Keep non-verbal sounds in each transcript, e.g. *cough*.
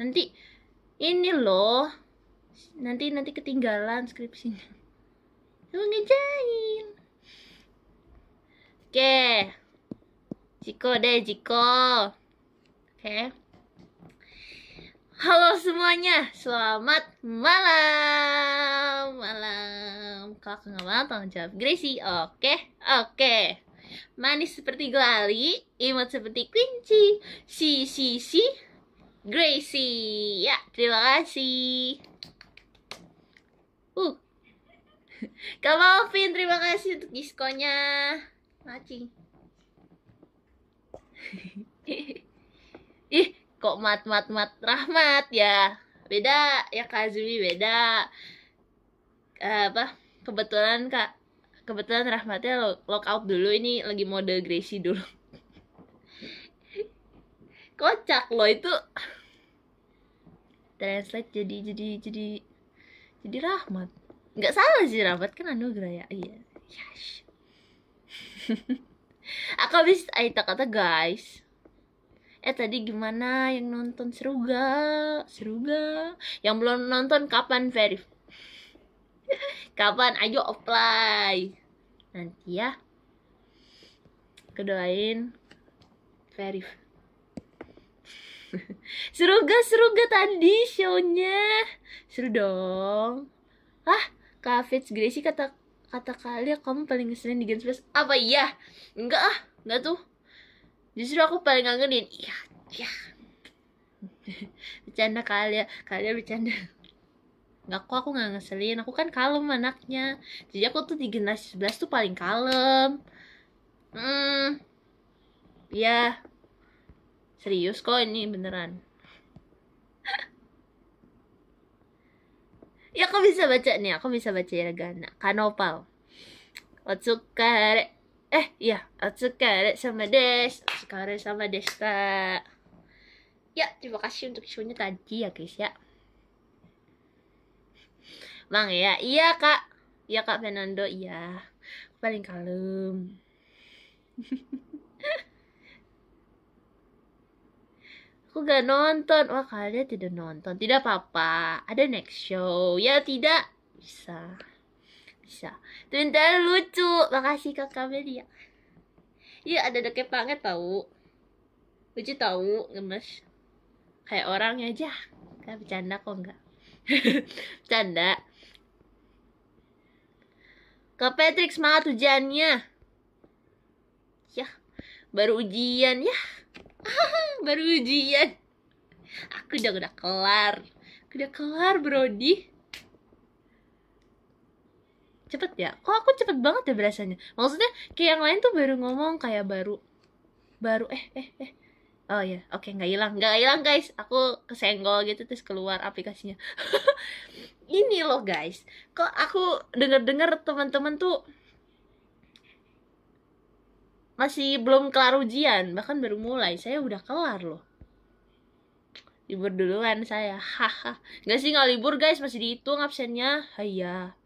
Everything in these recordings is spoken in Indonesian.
nanti ini loh. Nanti nanti ketinggalan skripsinya. *laughs* Lu ngejain. Oke. Jiko deh Jiko. Oke. Halo semuanya, selamat malam. Malam. Kalau nggak malam, tolong jawab. Gracie. Oke, oke. Manis seperti gelali, imut seperti kunci Si, si, si Gracie. Ya, terima kasih. Uh. *laughs* Kak Malvin, terima kasih untuk diskonya Maci *laughs* Ih, kok mat mat mat. Rahmat ya. Beda ya kak Azumi beda. Eh, apa? Kebetulan kak. Kebetulan rahmatnya lo- lockout dulu. Ini lagi mode Gracie dulu. *laughs* Kocak lo itu translate jadi jadi jadi jadi rahmat nggak salah sih rahmat kan anugerah ya iya yes. *laughs* aku habis aita kata guys Eh tadi gimana yang nonton seru gak? Seru gak? Yang belum nonton kapan Verif? *laughs* kapan? Ayo apply Nanti ya Kedoain Verif *laughs* Seru gak? Seru gak tadi shownya? Seru dong Ah, Kak Fitz Gracie kata kata kalian kamu paling ngeselin di Games Plus Apa iya? Enggak ah, enggak tuh Justru aku paling ngangenin. Iya, iya. *laughs* bercanda kalian, kalian bercanda. Nggak kok aku nggak ngeselin, aku kan kalem anaknya. Jadi aku tuh di generasi 11 tuh paling kalem. Hmm. Iya. Serius kok ini beneran. *laughs* ya aku bisa baca nih, aku bisa baca Hiragana. Kanopal. Otsukare. Eh, iya, otsukare sama des. Otsukare sama desta. Ya, terima kasih untuk show-nya tadi ya, guys ya. Bang ya, iya kak. Iya kak Fernando, iya. Paling kalem. *laughs* Aku gak nonton. Wah, kalian tidak nonton. Tidak apa-apa. Ada next show. Ya, tidak. Bisa. Bisa. Sebentar lucu. Makasih Kak Kamelia. Iya, ada deket banget tahu. Lucu tahu, gemes. Kayak orangnya aja. Kayak bercanda kok enggak. *laughs* bercanda. Kak Patrick semangat ujiannya. Ya, baru ujian ya. *laughs* baru ujian. Aku udah udah kelar. Aku udah kelar, Brody. Cepet ya? Kok aku cepet banget ya berasanya? Maksudnya kayak yang lain tuh baru ngomong kayak baru baru eh eh eh. Oh ya oke nggak hilang nggak hilang guys. Aku kesenggol gitu terus keluar aplikasinya. *laughs* Ini loh guys. Kok aku denger dengar teman-teman tuh masih belum kelar ujian bahkan baru mulai. Saya udah kelar loh. Libur duluan saya. *laughs* Haha. Nggak sih nggak libur guys. Masih dihitung absennya. *laughs* Haya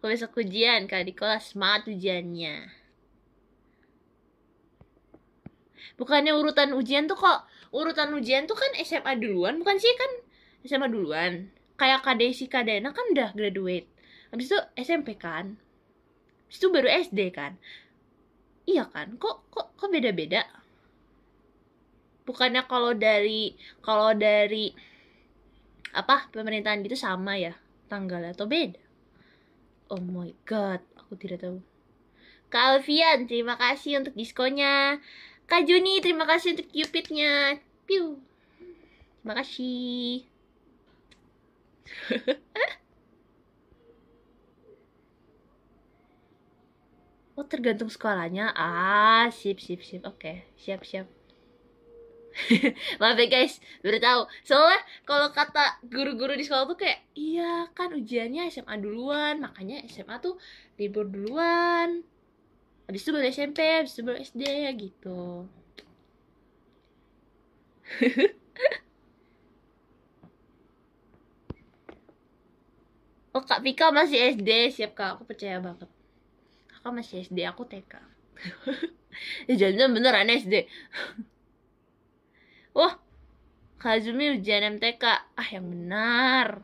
Aku besok ujian kak? Di kelas. Semangat ujiannya. Bukannya urutan ujian tuh kok urutan ujian tuh kan SMA duluan bukan sih? Kan SMA duluan. Kayak Kak Desi Kak Dena kan udah graduate. Habis itu SMP kan. Habis itu baru SD kan. Iya kan? Kok kok kok beda-beda? Bukannya kalau dari kalau dari apa pemerintahan gitu sama ya tanggalnya atau beda oh my god aku tidak tahu Kak terima kasih untuk diskonnya Kak Juni terima kasih untuk cupidnya piu terima kasih *laughs* oh tergantung sekolahnya ah sip sip sip oke siap siap *laughs* Maaf ya guys, baru tahu. Soalnya kalau kata guru-guru di sekolah tuh kayak, iya kan ujiannya SMA duluan, makanya SMA tuh libur duluan. Habis itu baru SMP, habis itu baru SD gitu. *laughs* oh Kak Pika masih SD, siap Kak, aku percaya banget. Kakak masih SD, aku TK. *laughs* ya jangan beneran SD *laughs* wah Kazumi ujian MTK ah yang benar.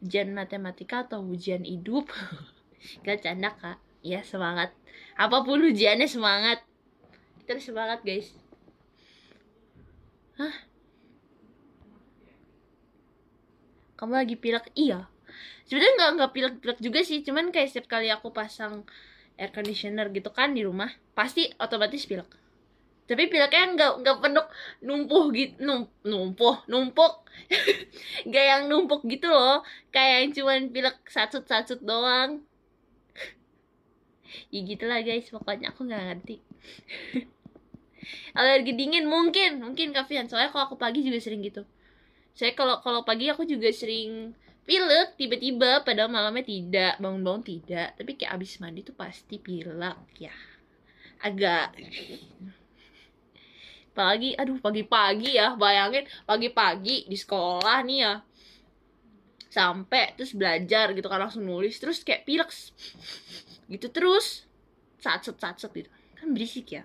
Ujian matematika atau ujian hidup? *laughs* Gak canda kak. Ya semangat. Apa pun ujiannya semangat. Kita semangat guys. Hah? Kamu lagi pilek? Iya sebenarnya nggak nggak pilek pilek juga sih. Cuman kayak setiap kali aku pasang air conditioner gitu kan di rumah pasti otomatis pilek. Tapi pileknya nggak nggak penuh numpuh gitu num, numpuh numpuk. *laughs* Nggak yang numpuk gitu loh. Kayak yang cuman pilek satu satu doang. *laughs* Ya gitulah guys pokoknya aku nggak ngerti. *laughs* Alergi dingin mungkin mungkin Kavian. Soalnya kalau aku pagi juga sering gitu. Saya kalau kalau pagi aku juga sering pilek tiba-tiba pada malamnya tidak bangun-bangun tidak. Tapi kayak abis mandi tuh pasti pilek ya. Agak. Pagi aduh pagi-pagi ya bayangin. Pagi-pagi di sekolah nih ya. Sampai terus belajar gitu kan langsung nulis. Terus kayak pilek. Gitu terus. Sacet sacet gitu. Kan berisik ya.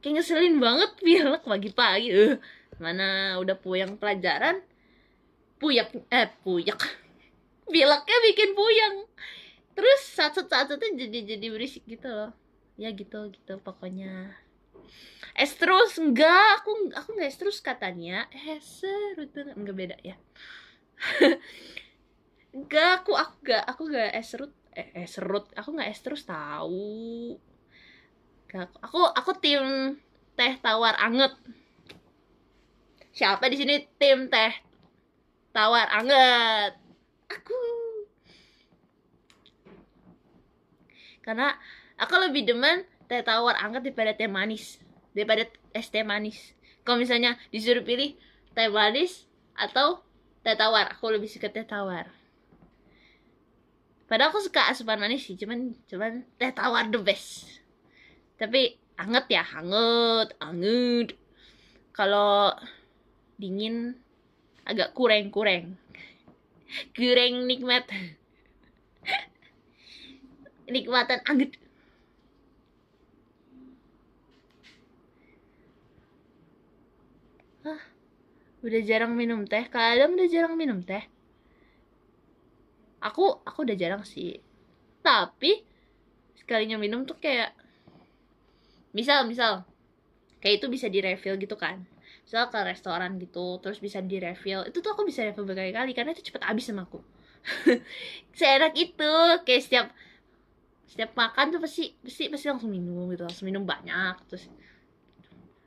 Kayak ngeselin banget *laughs* pilek pagi-pagi. Uh, mana udah puyang pelajaran puyak eh puyak. *laughs* Pileknya bikin puyang terus sacet sacetnya jadi jadi berisik gitu loh. Ya gitu gitu pokoknya. Es terus? Enggak aku aku nggak es terus katanya. Es serut enggak beda ya. *laughs* Enggak aku aku enggak aku enggak es serut. Eh, es serut? Aku nggak es terus tahu. Enggak, aku aku tim teh tawar anget. Siapa di sini tim teh tawar anget. Aku. Karena aku lebih demen teh tawar anget daripada teh manis. Daripada es teh manis. Kalau misalnya disuruh pilih teh manis atau teh tawar aku lebih suka teh tawar. Padahal aku suka asupan manis sih cuman cuman teh tawar the best. Tapi anget ya anget anget. Kalau dingin agak kurang kurang kurang nikmat. Nikmatan anget. Hah, udah jarang minum teh? Kalian udah jarang minum teh? Aku aku udah jarang sih. Tapi sekalinya minum tuh kayak misal misal kayak itu bisa di refill gitu kan misal ke restoran gitu terus bisa di refill itu tuh aku bisa refill berkali-kali karena itu cepet habis sama aku. *laughs* Seenak itu kayak setiap setiap makan tuh pasti pasti pasti langsung minum gitu langsung minum banyak terus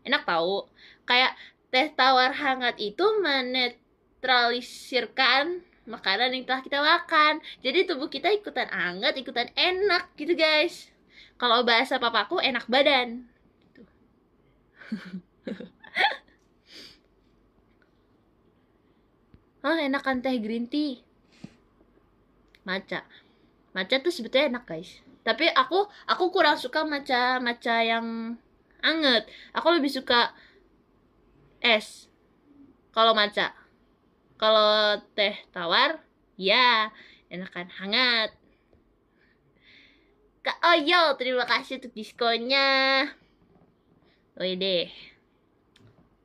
enak tahu kayak teh tawar hangat itu menetralisirkan makanan yang telah kita makan. Jadi tubuh kita ikutan hangat ikutan enak gitu guys. Kalau bahasa papaku enak badan. Gitu. *laughs* ah enakan teh green tea. Maca maca tuh sebetulnya enak guys. Tapi aku aku kurang suka maca maca yang anget. Aku lebih suka es. Kalau maca kalau teh tawar ya enakan hangat. Kak Oyo, terima kasih untuk diskonnya. Oh deh.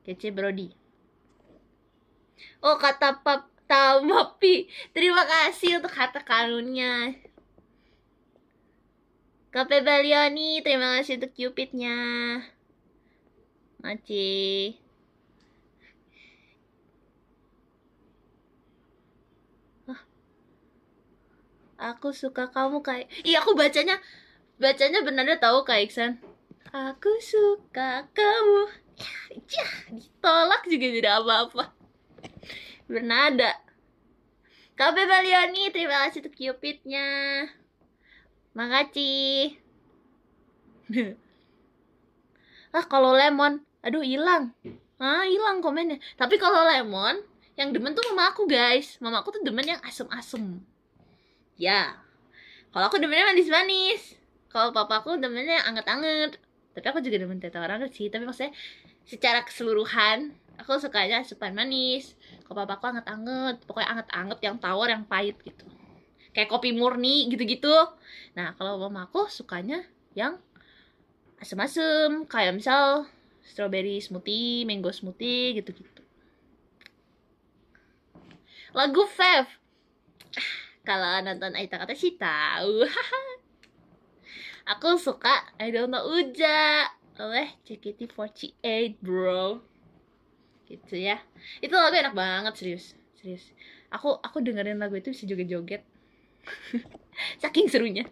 Kece Brody. Oh, kata Pap Tamapi. Terima kasih untuk kata kanunnya. Kape Balioni, terima kasih untuk cupidnya. Maci. Aku suka kamu kayak Iya aku bacanya Bacanya benar tahu Kak Iksan Aku suka kamu Ya, ditolak juga tidak apa-apa Bernada Kabe Balioni, terima kasih untuk cupidnya. Makasih. *laughs* Ah kalau lemon. Aduh hilang. Ah hilang komennya. Tapi kalau lemon Yang demen tuh mama aku guys. Mama aku tuh demen yang asem-asem. Ya. Kalau aku demennya manis-manis. Kalau papa aku demennya anget-anget. Tapi aku juga demen teh anget sih. Tapi maksudnya secara keseluruhan aku sukanya asupan manis kalau papa aku anget-anget pokoknya anget-anget yang tawar yang pahit gitu kayak kopi murni gitu-gitu nah kalau mama aku sukanya yang asem-asem kayak misal strawberry smoothie, mango smoothie gitu-gitu. Lagu Fev. *sighs* Kalau nonton Aita Kata sih tahu. *laughs* Aku suka I Don't Know Uja oleh JKT48 bro. Gitu ya. Itu lagu enak banget serius. Serius. Aku aku dengerin lagu itu bisa joget-joget. *laughs* Saking serunya.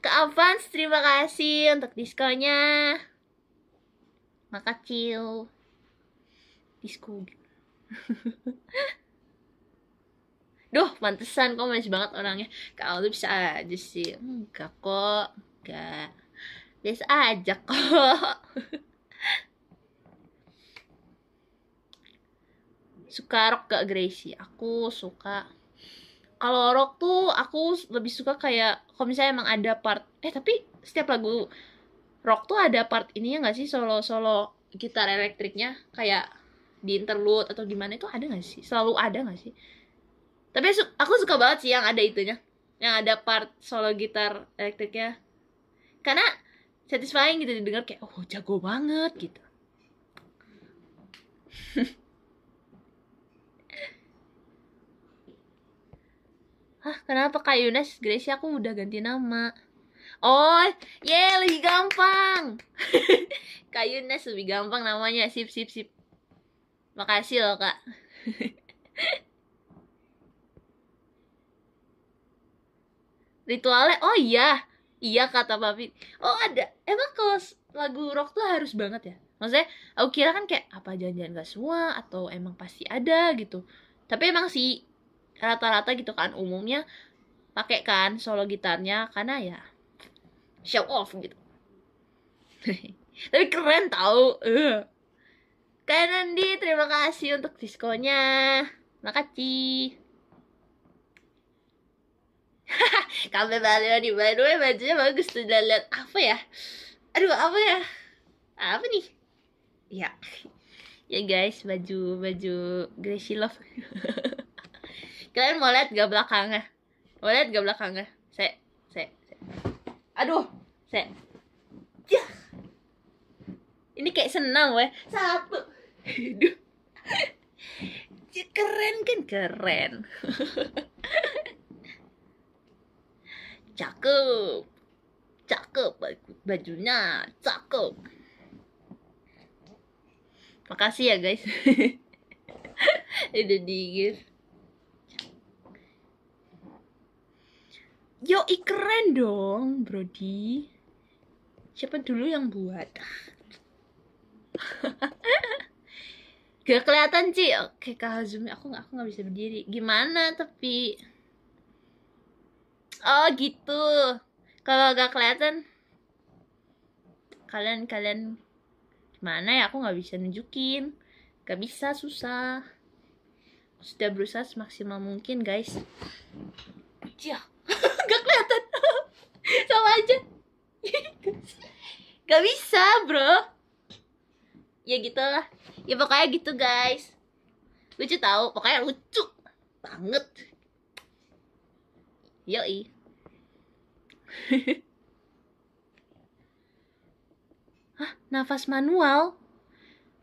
Ke Avans, terima kasih untuk diskonya. Makasih. Disko. *laughs* Duh, pantesan kok manis banget orangnya. Kalau lu bisa aja sih. Enggak kok. Enggak. Biasa aja kok. *laughs* suka rock gak Gracie? Aku suka. Kalau rock tuh aku lebih suka kayak kalau misalnya emang ada part eh tapi setiap lagu rock tuh ada part ini ya nggak sih? Solo solo gitar elektriknya? Kayak di interlude atau gimana itu ada nggak sih? Selalu ada nggak sih? Tapi aku suka banget sih yang ada itunya. Yang ada part solo gitar elektriknya. Karena satisfying gitu didengar kayak oh jago banget gitu *laughs* Hah, kenapa Kak Yunes? Gracie aku udah ganti nama. Oh, ye yeah, lebih gampang. *laughs* Kak Yunes lebih gampang namanya. Sip, sip, sip. Makasih loh, Kak. *laughs* Ritualnya, oh iya. Iya kata Papi. Oh ada. Emang kalau lagu rock tuh harus banget ya? Maksudnya, aku kira kan kayak apa janjian gak semua atau emang pasti ada gitu. Tapi emang sih rata-rata gitu kan umumnya pakai kan solo gitarnya karena ya show off gitu. *laughs* Tapi keren tau. *laughs* Kak Nandi terima kasih untuk diskonya. Makasih. *laughs* Kamu balik di by the way bajunya bagus tuh lihat apa ya? Aduh apa ya? Apa nih? Ya. Ya guys baju baju Gracie Love Kalian mau lihat gak belakangnya? Mau lihat gak belakangnya? Saya, saya, saya. Aduh, saya. Ya. Ini kayak senang weh. Satu. Aduh. keren kan keren. cakep. Cakep bajunya, cakep. Makasih ya guys. *laughs* Udah dingin. Yo, keren dong, Brody. Siapa dulu yang buat? *laughs* gak kelihatan sih. Oke, Kak Hazumi, aku nggak aku nggak bisa berdiri. Gimana tapi? Oh gitu. Kalau gak kelihatan, kalian kalian gimana ya? Aku nggak bisa nunjukin. Gak bisa, susah. Sudah berusaha semaksimal mungkin, guys. Ya *laughs* gak kelihatan. *laughs* Sama aja. *laughs* Gak bisa bro. Ya gitulah. Ya pokoknya gitu guys. Lucu tahu pokoknya lucu banget. Yoi. Hah, nafas manual?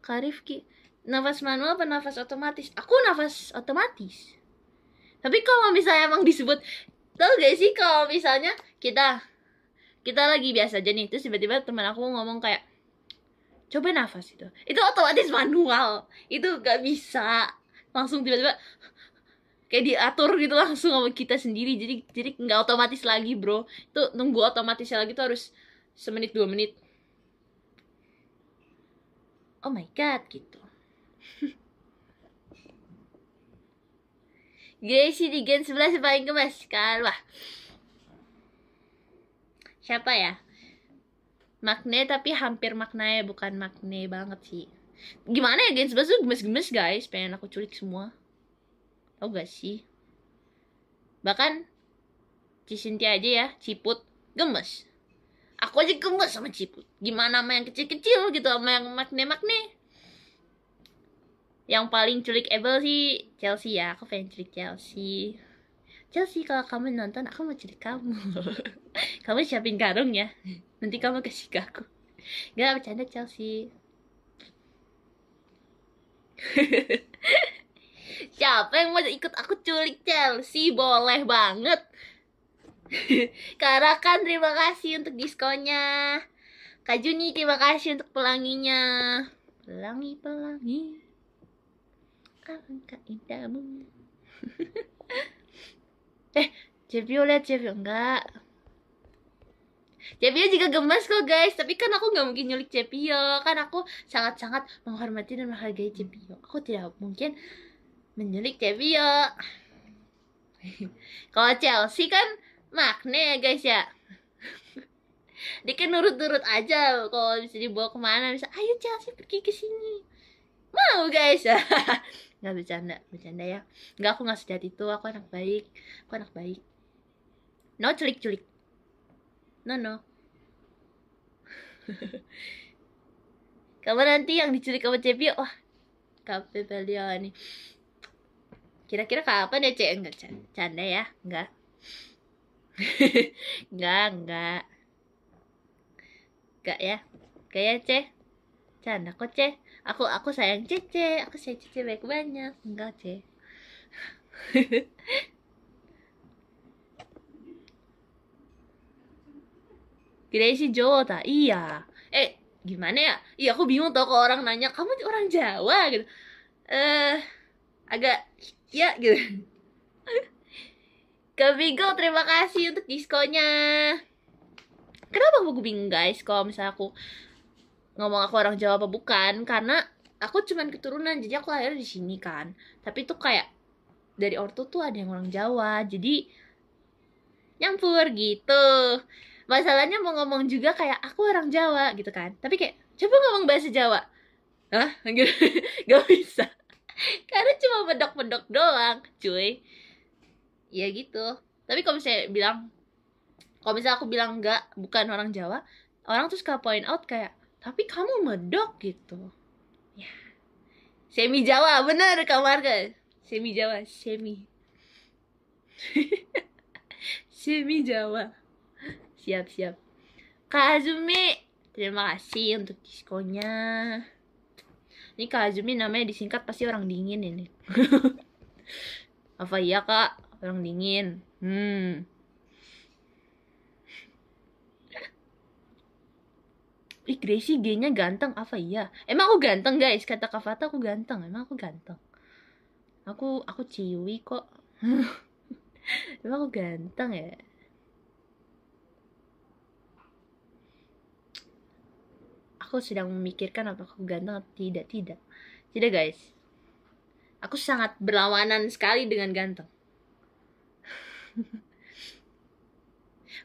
Karifki, nafas manual apa nafas otomatis? Aku nafas otomatis. Tapi kalau misalnya emang disebut tau gak sih kalau misalnya kita kita lagi biasa aja nih terus tiba-tiba teman aku ngomong kayak coba nafas itu. Itu otomatis manual. Itu gak bisa. Langsung tiba-tiba kayak diatur gitu langsung sama kita sendiri. Jadi jadi nggak otomatis lagi bro. Itu nunggu otomatisnya lagi tuh harus semenit dua menit. Oh my god gitu Gracie di Gen 11 paling gemes Wah. Siapa ya? Magne tapi hampir maknanya bukan magne banget sih. Gimana ya Gen 11 tuh gemes-gemes guys. Pengen aku culik semua. Tau gak sih? Bahkan Cisintia aja ya Ciput Gemes. Aku aja gemes sama Ciput. Gimana sama yang kecil-kecil gitu Sama yang magne-magne yang paling culik able sih Chelsea ya. Aku pengen culik Chelsea. Chelsea kalau kamu nonton aku mau culik kamu. *laughs* Kamu siapin karung ya. Nanti kamu kasih ke aku. Gak bercanda Chelsea. *laughs* Siapa yang mau ikut aku culik Chelsea? Boleh banget. *laughs* Karakan terima kasih untuk diskonnya. Kak Juni terima kasih untuk pelanginya. Pelangi pelangi Alangkah indahmu *laughs* Eh Cepio lihat Cepio enggak. Cepio juga gemas kok guys. Tapi kan aku nggak mungkin nyulik Cepio Kan aku sangat-sangat menghormati dan menghargai Cepio Aku tidak mungkin menyulik Cepio *laughs* Kalau Chelsea kan makne ya guys ya. *laughs* Dia kan nurut-nurut aja kalau bisa dibawa ke mana. Bisa ayo Chelsea pergi ke sini. Mau guys nggak bercanda bercanda ya. Nggak aku nggak sejati itu. Aku anak baik. Aku anak baik. No culik culik no no. *laughs* Kamu nanti yang diculik sama Cepi wah kape beliau nih kira-kira kapan ya cek? Enggak canda ya? Enggak enggak *laughs* enggak enggak ya? Kayak cek? Canda kok cek aku aku sayang cece aku sayang cece baik banyak enggak cek *laughs* sih Jawa tak? Iya. Eh, gimana ya? Iya, aku bingung tau kalau orang nanya, kamu orang Jawa gitu. Eh, agak ya gitu. *laughs* Ke Bigo, terima kasih untuk diskonnya. Kenapa aku bingung guys kalau misalnya aku ngomong aku orang Jawa apa bukan? Karena aku cuman keturunan, jadi aku lahir di sini kan. Tapi tuh kayak dari ortu tuh ada yang orang Jawa, jadi nyampur gitu masalahnya mau ngomong juga kayak aku orang Jawa gitu kan tapi kayak coba ngomong bahasa Jawa Hah? *laughs* Gitu. gak bisa karena cuma bedok-bedok doang cuy ya gitu tapi kalau misalnya bilang kalau misalnya aku bilang enggak bukan orang Jawa orang tuh suka point out kayak tapi kamu medok gitu. Ya. Semi Jawa bener kamarga semi Jawa semi. *laughs* Semi Jawa. Siap siap. Kak Azumi terima kasih untuk diskonnya ini Kak Azumi namanya disingkat pasti orang dingin ini. *laughs* Apa iya kak? Orang dingin. Hmm Ih Gracie G-nya ganteng apa iya? Emang aku ganteng guys? Kata Kak Fata aku ganteng. Emang aku ganteng. Aku aku ciwi kok. *laughs* Emang aku ganteng ya? aku sedang memikirkan apakah aku ganteng atau tidak tidak tidak guys aku sangat berlawanan sekali dengan ganteng *laughs*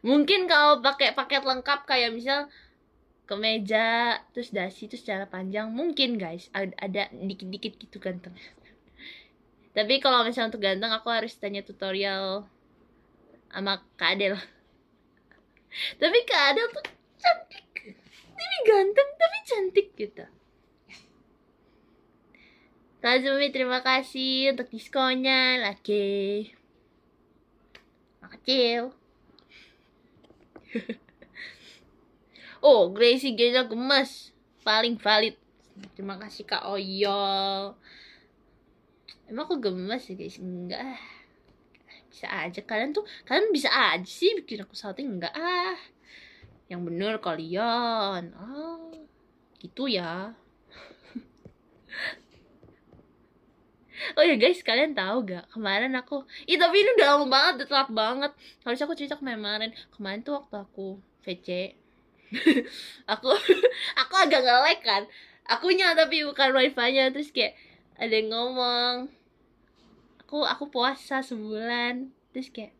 mungkin kalau pakai paket lengkap kayak misal kemeja terus dasi terus cara panjang. Mungkin guys ada dikit-dikit gitu ganteng. Tapi kalau misalnya untuk ganteng aku harus tanya tutorial sama Kak Adel. Tapi Kak Adel tuh cantik. Tapi ganteng tapi cantik gitu. Kazumi terima kasih untuk diskonnya lagi. Makasih *laughs* Oh Gracie Genya gemes. Paling valid. Terima kasih Kak Oyo Emang aku gemes ya guys. Enggak. Bisa aja. Kalian tuh Kalian bisa aja sih bikin aku salting Enggak ah. Yang bener kalian ah gitu ya. *laughs* Oh ya guys, kalian tahu gak? Kemarin aku, ih tapi ini udah lama banget, udah telat banget. Harusnya aku cerita kemarin. Kemarin tuh waktu aku VC, *laughs* aku *laughs* aku agak ngelek kan. Akunya tapi bukan wifi-nya. Terus kayak ada yang ngomong, aku aku puasa sebulan. Terus kayak,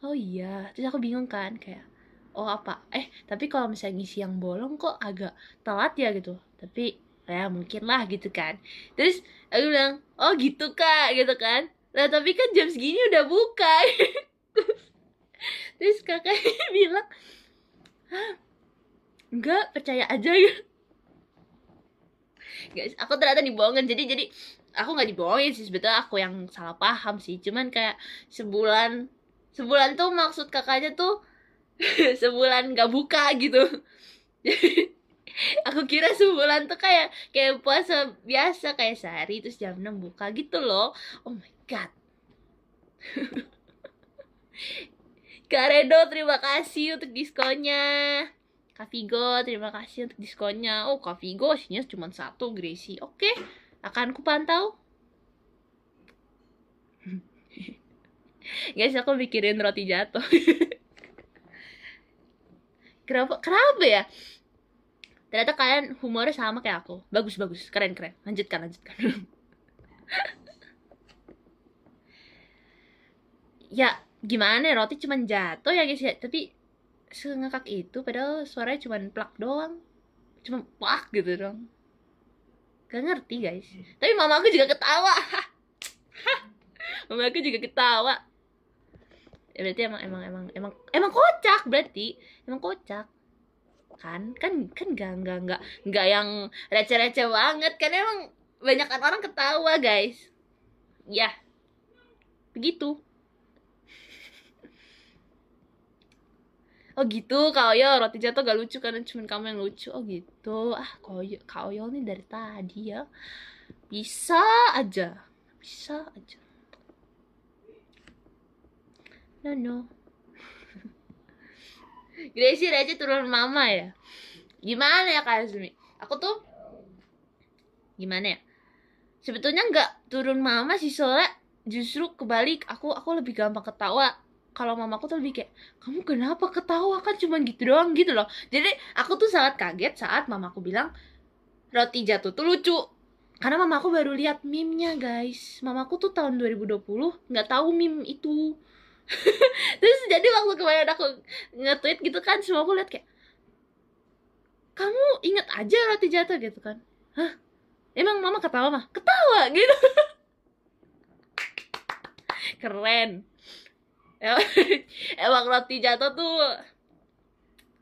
oh iya. Terus aku bingung kan, kayak oh apa eh tapi kalau misalnya ngisi yang bolong kok agak telat ya gitu tapi ya mungkin lah gitu kan terus aku bilang oh gitu kak gitu kan lah tapi kan jam segini udah buka *laughs* terus kakaknya bilang Hah, enggak percaya aja ya. Guys aku ternyata dibohongin. Jadi jadi aku nggak dibohongin sih. Sebetulnya aku yang salah paham sih. Cuman kayak sebulan sebulan tuh maksud kakaknya tuh *laughs* sebulan nggak buka gitu. Aku kira sebulan tuh kayak kayak puasa biasa kayak sehari terus jam 6 buka gitu loh. Oh my god. *laughs* Kak Redo terima kasih untuk diskonnya Kak Vigo terima kasih untuk diskonnya. Oh Kak Vigo sihnya cuma satu Gracie. Oke akan ku pantau *laughs* guys aku mikirin roti jatuh. *laughs* Kenapa kenapa ya? Ternyata kalian humornya sama kayak aku. Bagus bagus. Keren keren. Lanjutkan lanjutkan. *laughs* Ya gimana ya? Roti cuma jatuh ya guys ya? Tapi sengakak itu padahal suaranya cuma plak doang. Cuma plak gitu dong gak ngerti guys. Tapi mama aku juga ketawa. *laughs* Mama aku juga ketawa. Ya berarti emang emang emang emang emang kocak berarti. Emang kocak. Kan kan kan gak gak gak gak yang receh-receh banget. Kan emang banyak orang ketawa guys. Ya. Begitu oh gitu? Oyo roti jatuh gak lucu karena cuma kamu yang lucu. Oh gitu. Ah kak Oyo kak Oyo nih dari tadi ya. Bisa aja. Bisa aja. No no. *laughs* Gracie Rece turun mama ya? Gimana ya kak Azmi? Aku tuh gimana ya? Sebetulnya nggak turun mama sih soalnya justru kebalik. Aku aku lebih gampang ketawa kalau mamaku tuh lebih kayak kamu kenapa ketawa? Kan cuma gitu doang gitu loh. Jadi aku tuh sangat kaget saat mamaku bilang roti jatuh tuh lucu. Karena mamaku baru lihat meme-nya guys. Mamaku tuh tahun 2020 nggak tahu meme itu. *laughs* Terus jadi waktu kemarin aku nge-tweet gitu kan semua aku lihat kayak kamu inget aja roti jatuh? Gitu kan. Hah? Emang mama ketawa mah? Ketawa! *laughs* Gitu. Keren *laughs* emang roti jatuh tuh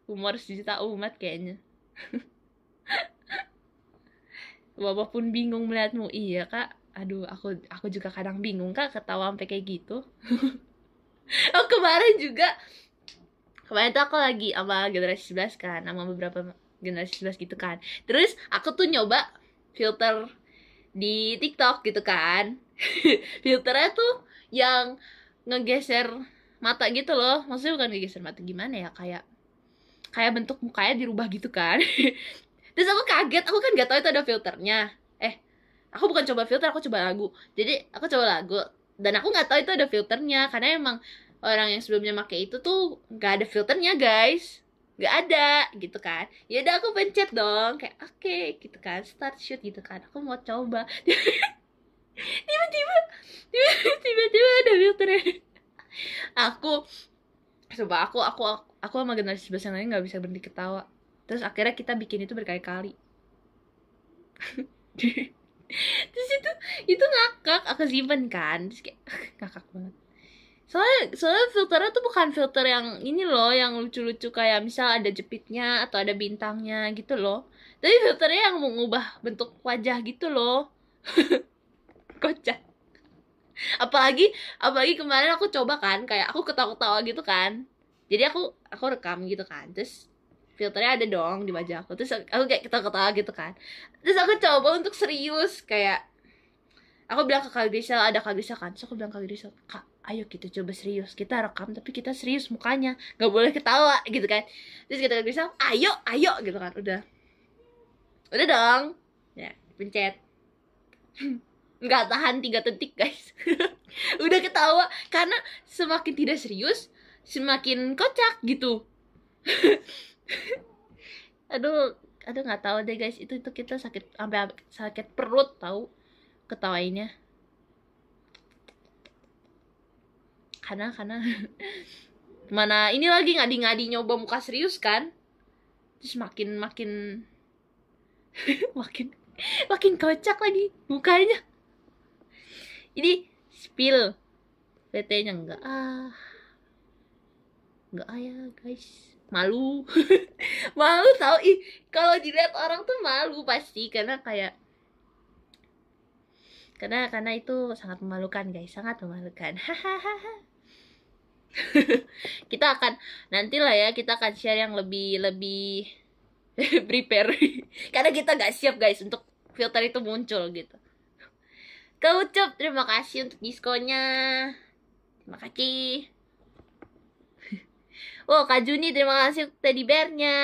humor sejuta umat kayaknya. *laughs* Bapak pun bingung melihatmu. Iya kak. Aduh aku aku juga kadang bingung kak ketawa sampai kayak gitu. *laughs* Oh kemarin juga kemarin tuh aku lagi sama generasi 11 kan sama beberapa generasi 11 gitu kan. Terus aku tuh nyoba filter di TikTok gitu kan. Filternya tuh yang ngegeser mata gitu loh. Maksudnya bukan ngegeser mata gimana ya kayak kayak bentuk mukanya dirubah gitu kan. *laughs* Terus aku kaget aku kan gak tahu itu ada filternya. Eh aku bukan coba filter aku coba lagu. Jadi aku coba lagu dan aku nggak tahu itu ada filternya. Karena emang orang yang sebelumnya pakai itu tuh nggak ada filternya guys. Nggak ada gitu kan. Ya udah aku pencet dong kayak oke okay, gitu kan. Start shoot gitu kan. Aku mau coba *laughs* tiba-tiba tiba-tiba ada filternya. Aku coba aku aku aku sama generasi sebelas yang lain nggak bisa berhenti ketawa. Terus akhirnya kita bikin itu berkali-kali. *laughs* Terus itu itu ngakak aku simpen kan. Terus kayak *laughs* ngakak banget. Soalnya soalnya filternya tuh bukan filter yang ini loh yang lucu-lucu kayak misal ada jepitnya atau ada bintangnya gitu loh. Tapi filternya yang mengubah bentuk wajah gitu loh *laughs* kocak. Apalagi apalagi kemarin aku coba kan kayak aku ketawa-ketawa gitu kan. Jadi aku aku rekam gitu kan. Terus filternya ada dong di wajah aku. Terus aku kayak ketawa-ketawa gitu kan. Terus aku coba untuk serius kayak aku bilang ke Kak Grisel ada Kak Grisel kan. Terus aku bilang Kak Grisel Kak ayo kita coba serius. Kita rekam tapi kita serius mukanya. Nggak boleh ketawa gitu kan. Terus kita Kak ayo ayo gitu kan. Udah. Udah dong. Ya pencet *clears throat* nggak tahan tiga detik guys. *laughs* Udah ketawa karena semakin tidak serius semakin kocak gitu. *laughs* Aduh aduh nggak tahu deh guys. Itu itu kita sakit sampai sakit perut tahu ketawainnya. Karena karena *laughs* mana ini lagi ngadi-ngadi nyoba muka serius kan? Terus makin makin makin makin kocak lagi mukanya ini spill. PT-nya enggak. Ah. Enggak ah ya guys. Malu. *laughs* Malu tau. Ih kalau dilihat orang tuh malu pasti. Karena kayak karena karena itu sangat memalukan guys. Sangat memalukan. *laughs* Hahaha. *laughs* Kita akan nanti lah ya kita akan share yang lebih lebih prepare. Karena kita gak siap guys untuk filter itu muncul gitu Kak Ucup, terima kasih untuk diskonya terima kasih *laughs* Oh, Kak Juni, terima kasih untuk teddy bear-nya.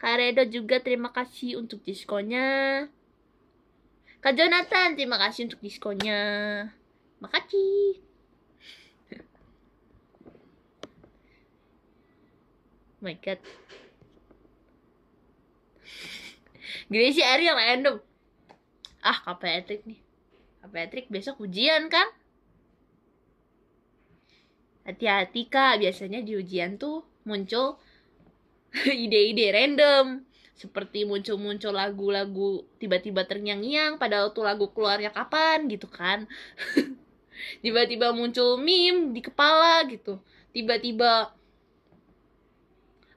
Kak Redo juga terima kasih untuk diskonnya. Kak Jonathan, terima kasih untuk diskonnya. Makasih. *laughs* my god. Gracie Ariel random. Ah, Kak Patrick nih. Kak Patrick besok ujian kan? Hati-hati kak, biasanya di ujian tuh muncul *laughs* ide-ide random. Seperti muncul-muncul lagu-lagu tiba-tiba terngiang-ngiang padahal tuh lagu keluarnya kapan gitu kan. *laughs* Tiba-tiba muncul meme di kepala gitu. Tiba-tiba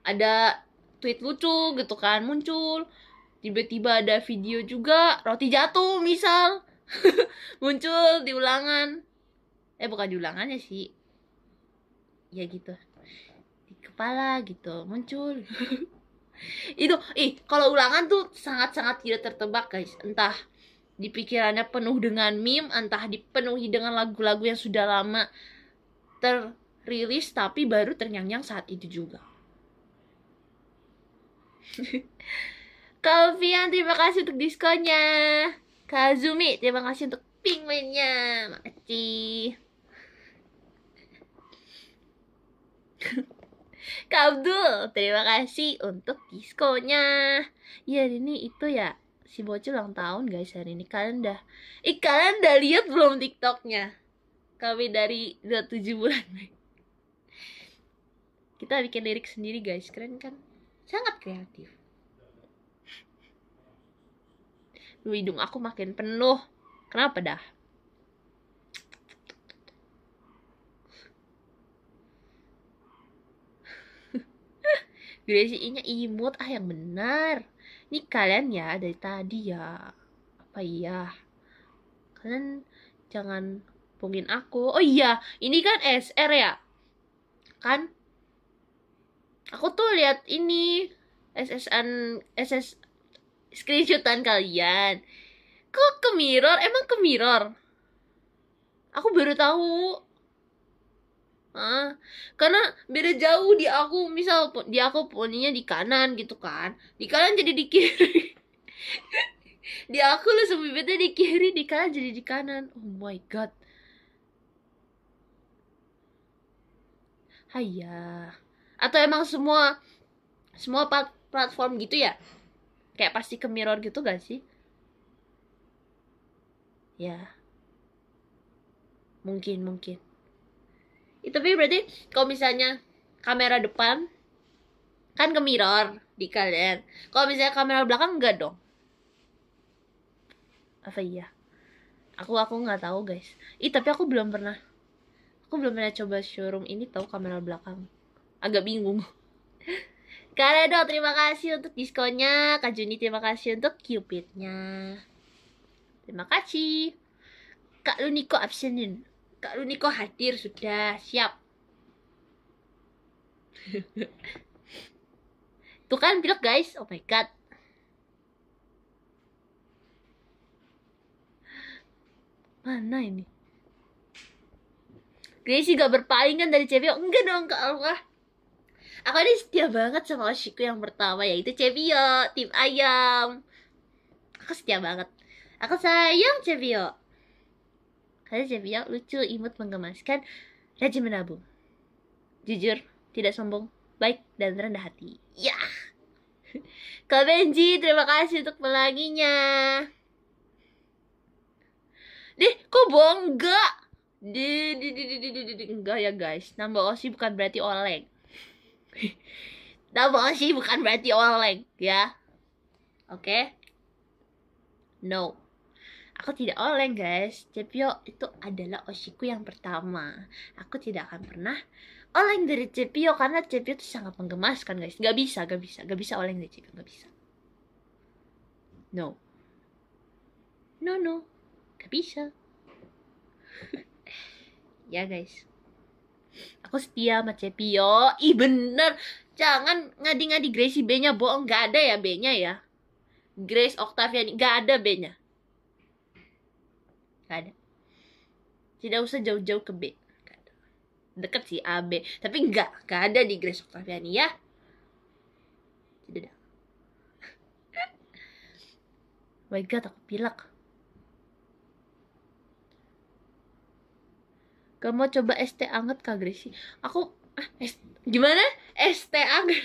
ada tweet lucu gitu kan muncul. Tiba-tiba ada video juga roti jatuh misal. *laughs* muncul di ulangan. Eh bukan di ulangannya sih. Ya gitu. Di kepala gitu muncul. *laughs* Itu ih kalau ulangan tuh sangat-sangat tidak tertebak guys. Entah di pikirannya penuh dengan meme entah dipenuhi dengan lagu-lagu yang sudah lama terrilis tapi baru ternyang-nyang saat itu juga *laughs* Kalvian terima kasih untuk diskonnya Kazumi terima kasih untuk pingmennya makasih *laughs* Kak terima kasih untuk diskonya. Ya ini itu ya si bocil ulang tahun guys hari ini. Kalian udah, eh kalian udah lihat belum TikToknya? Kami dari 27 bulan. *laughs* Kita bikin lirik sendiri guys, keren kan? Sangat kreatif. Hidung aku makin penuh. Kenapa dah? *laughs* Gracie-nya imut ah yang benar. Ini kalian ya dari tadi ya. Apa iya? Kalian jangan pungin aku. Oh iya, ini kan SR ya? Kan? Aku tuh lihat ini SSN SS screenshotan kalian. Kok ke mirror? Emang ke mirror? Aku baru tahu. Ah, karena beda jauh di aku misal di aku poninya di kanan gitu kan di kanan jadi di kiri *laughs* di aku langsung bibitnya di kiri di kanan jadi di kanan oh my god Haya atau emang semua semua platform gitu ya kayak pasti ke mirror gitu gak sih? Ya. Mungkin mungkin. Itu tapi berarti kalau misalnya kamera depan kan ke mirror di kalian. Kalau misalnya kamera belakang enggak dong? Apa iya? Aku aku nggak tahu guys. Ih tapi aku belum pernah aku belum pernah coba showroom ini tahu kamera belakang. Agak bingung *laughs* Kak Redo, terima kasih untuk diskonnya. Kak Juni, terima kasih untuk cupidnya. Terima kasih. Kak Luniko absenin. Kak Luniko hadir sudah siap. *laughs* Tuh kan pilek guys. Oh my god. Mana ini? Gracie gak berpaling kan dari Cevio? Enggak dong Kak Allah. Aku ini setia banget sama Oshiku yang pertama yaitu Cevio, tim ayam. Aku setia banget. Aku sayang Cevio. Karena Zevia lucu, imut, menggemaskan, rajin menabung. Jujur, tidak sombong, baik, dan rendah hati. Ya! *laughs* Kak Benji, terima kasih untuk pelanginya. Deh, kok bohong enggak? Enggak ya guys. Nambah osi bukan berarti oleng. *laughs* Nambah osi bukan berarti oleng, ya. Oke? Okay? No. Aku tidak oleng guys. Cepio itu adalah Oshiku yang pertama. Aku tidak akan pernah oleng dari Cepio karena Cepio itu sangat menggemaskan guys. Gak bisa, gak bisa, gak bisa oleng dari Cepio, gak bisa. No. No, no. Gak bisa. *laughs* ya guys. Aku setia sama Cepio. Ih bener. Jangan ngadi-ngadi Gracie B-nya bohong. Gak ada ya B-nya ya. Grace Octaviani. Gak ada B-nya. Gak ada. Tidak usah jauh-jauh ke B. Deket sih A, B. Tapi enggak. Gak ada di Grace Octaviani ya. Tidak. *laughs* Oh my god, aku pilek. Gak mau coba ST anget Kak Gracie? Aku ah, S, gimana? ST anget.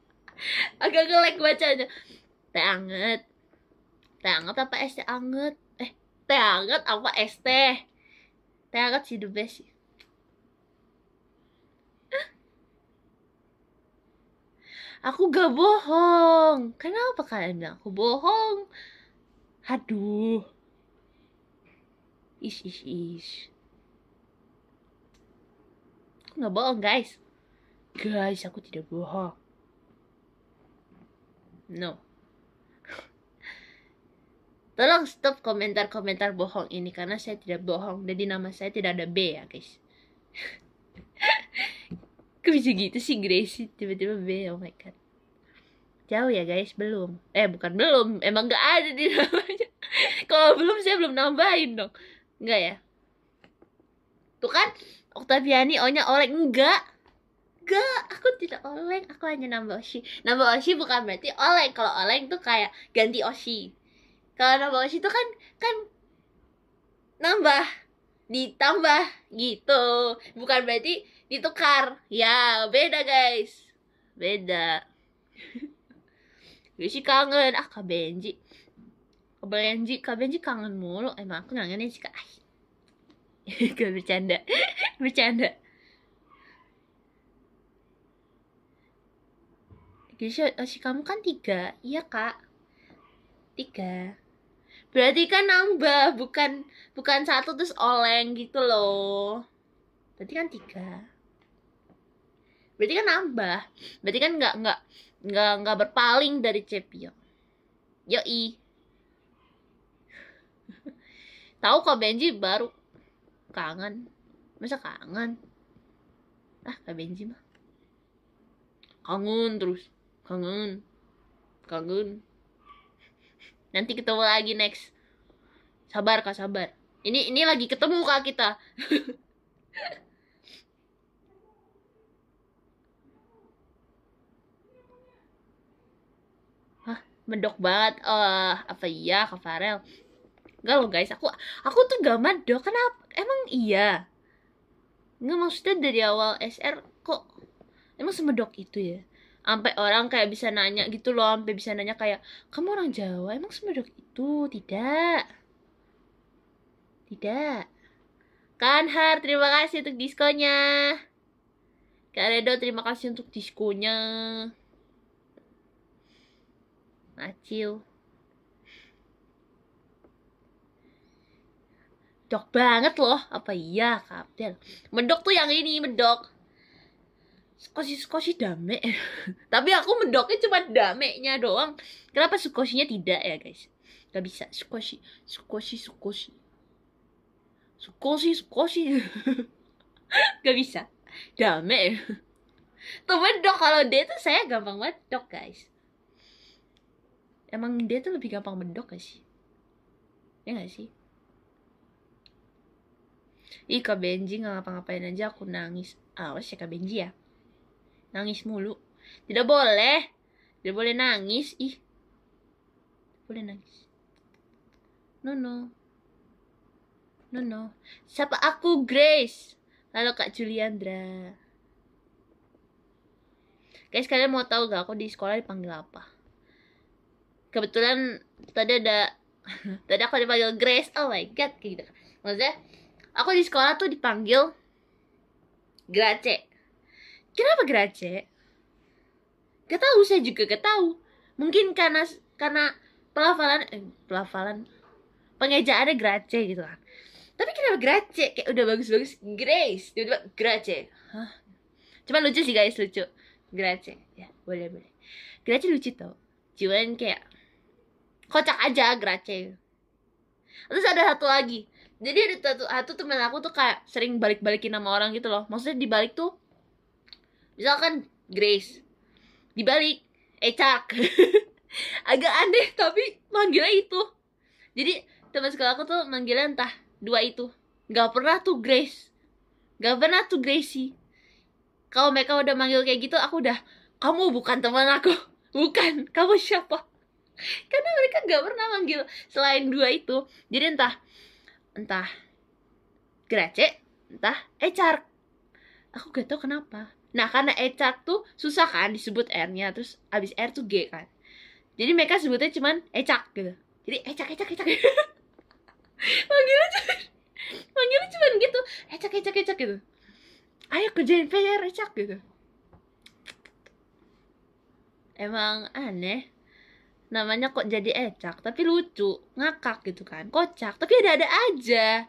*laughs* Agak ngelek bacanya. Teh anget. Teh anget apa ST anget? Eh, teh anget apa ST? Teh anget sih the best sih. Aku gak bohong. Kenapa kalian bilang aku bohong? Aduh. Ish, ish, ish. Aku gak bohong, guys. Guys, aku tidak bohong. No. *laughs* Tolong stop komentar-komentar bohong ini karena saya tidak bohong. Jadi nama saya tidak ada B ya, guys. *laughs* Kok bisa gitu sih Gracie tiba-tiba B oh my god jauh ya guys belum eh bukan belum emang nggak ada di *laughs* namanya kalau belum saya belum nambahin dong enggak ya tuh kan Octaviani O-nya oleng enggak. Enggak aku tidak oleng aku hanya nambah oshi. Nambah oshi bukan berarti oleng kalau oleng tuh kayak ganti oshi. Kalau nambah oshi tuh kan kan nambah ditambah gitu. Bukan berarti ditukar. Ya beda guys. Beda. *laughs* Sih kangen. Ah kak Benji. Kak Benji kak Benji kangen mulu. Emang aku nangenin sih kak *laughs* gak bercanda. *laughs* Bercanda. Jadi si kamu kan tiga, iya kak, tiga. Berarti kan nambah, bukan bukan satu terus oleng gitu loh. Berarti kan tiga. Berarti kan nambah. Berarti kan nggak nggak nggak nggak berpaling dari Cepio yoi. *laughs* Tahu kok Benji baru kangen. Masa kangen? Ah kak Benji mah. Kangen terus. Kangen. Kangen. Nanti ketemu lagi next. Sabar kak sabar. Ini ini lagi ketemu kak kita. *laughs* Medok banget. Eh uh, apa iya Kak Farel? Enggak loh guys, aku aku tuh gak medok. Kenapa? Emang iya? Enggak maksudnya dari awal SR kok emang semedok itu ya? Sampai orang kayak bisa nanya gitu loh, sampai bisa nanya kayak, "Kamu orang Jawa, emang semedok itu?" Tidak. Tidak. Kanhar, terima kasih untuk diskonya. Kak Redo, terima kasih untuk diskonya. Acil. Dok banget loh. Apa iya, Kapten? Mendok tuh yang ini, mendok. Skosi skosi dame. *laughs* Tapi aku mendoknya cuma damenya doang. Kenapa skosinya tidak ya, guys? Gak bisa. Skosi, skosi, skosi. Skosi, skosi. *laughs* Gak bisa. Dame. *laughs* Tuh mendok kalau dia tuh saya gampang mendok, guys emang dia tuh lebih gampang mendok gak sih ya gak sih Ih Kak Benji gak ngapa-ngapain aja aku nangis. Awas ya Kak Benji ya? Nangis mulu. Tidak boleh. Tidak boleh nangis. Ih. Boleh nangis. No no. No no. Siapa aku Grace? Lalu Kak Juliandra. Guys kalian mau tahu gak aku di sekolah dipanggil apa? kebetulan tadi ada *laughs* tadi aku dipanggil Grace. Oh my god kayak gitu maksudnya aku di sekolah tuh dipanggil Grace. Kenapa Grace? Gak tahu saya juga gak tahu. Mungkin karena karena pelafalan eh, pelafalan pengejaannya Grace gitu kan tapi kenapa Grace? Kayak udah bagus-bagus Grace. Tiba-tiba Grace. Hah? cuman lucu sih guys lucu. Grace. Ya boleh boleh. Grace lucu tau. Cuman kayak kocak aja Grace. Terus ada satu lagi jadi ada satu satu teman aku tuh kayak sering balik-balikin nama orang gitu loh. Maksudnya dibalik tuh misalkan Grace dibalik Ecak. *laughs* Agak aneh tapi manggilnya itu. Jadi teman sekolah aku tuh manggilnya entah dua itu. Nggak pernah tuh Grace. Nggak pernah tuh Gracie. Kalau mereka udah manggil kayak gitu aku udah kamu bukan teman aku. *laughs* Bukan kamu siapa? *laughs* Karena mereka nggak pernah manggil selain dua itu. Jadi entah entah Grace entah Ecar aku gak tau kenapa. Nah karena Ecar tuh susah kan disebut R-nya terus abis R tuh G kan. Jadi mereka sebutnya cuman Ecak gitu. Jadi Ecak Ecak Ecak manggilnya cuman manggilnya cuman gitu. Ecak Ecak Ecak gitu. Ayo kerjain PR Ecak gitu. Emang aneh namanya kok jadi ecak tapi lucu ngakak gitu kan. Kocak tapi ada-ada aja.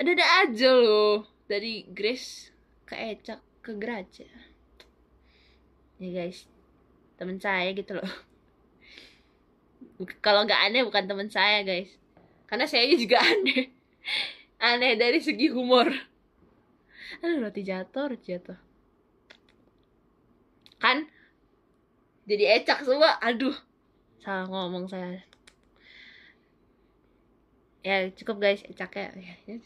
Ada-ada aja loh. Dari Grace ke ecak ke Grace ya guys temen saya gitu loh. Kalau nggak aneh bukan temen saya guys. Karena saya juga *laughs* aneh. Aneh dari segi humor. Aduh roti jatuh roti jatuh. Kan? Jadi ecak semua aduh salah ngomong saya. Ya cukup guys ecak ya. Ya, ya,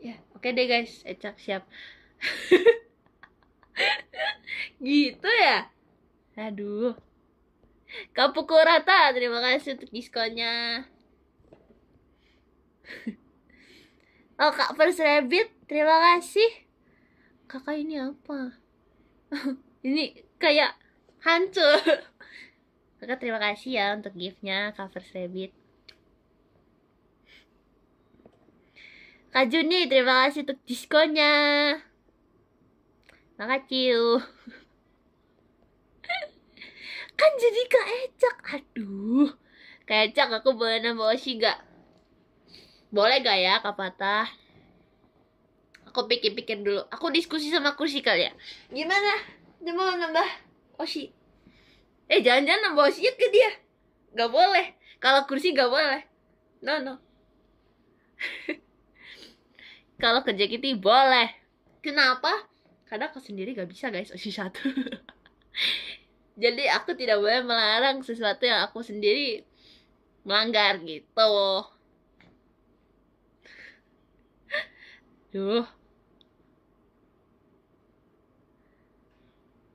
ya. oke deh guys ecak siap. *laughs* Gitu ya? Aduh. Kau pukul rata terima kasih untuk diskonnya. *laughs* Oh kak first rabbit terima kasih. Kakak ini apa? *laughs* Ini kayak hancur Kakak terima kasih ya untuk giftnya cover rabbit. Kak Juni terima kasih untuk diskonnya. Makasih. *laughs* kan jadi Kak Ecak. Aduh. Kak Ecak aku boleh nambah Oshi gak? Boleh gak ya Kak Patah? Aku pikir-pikir dulu. Aku diskusi sama kursi kali ya. Gimana? Dia mau nambah Oshi? Eh jangan-jangan bawa siap ke dia. Gak boleh. Kalau kursi gak boleh. No no. *laughs* Kalau ke JKT boleh. Kenapa? Karena aku sendiri gak bisa guys. Osi satu. *laughs* Jadi aku tidak boleh melarang sesuatu yang aku sendiri melanggar gitu. Duh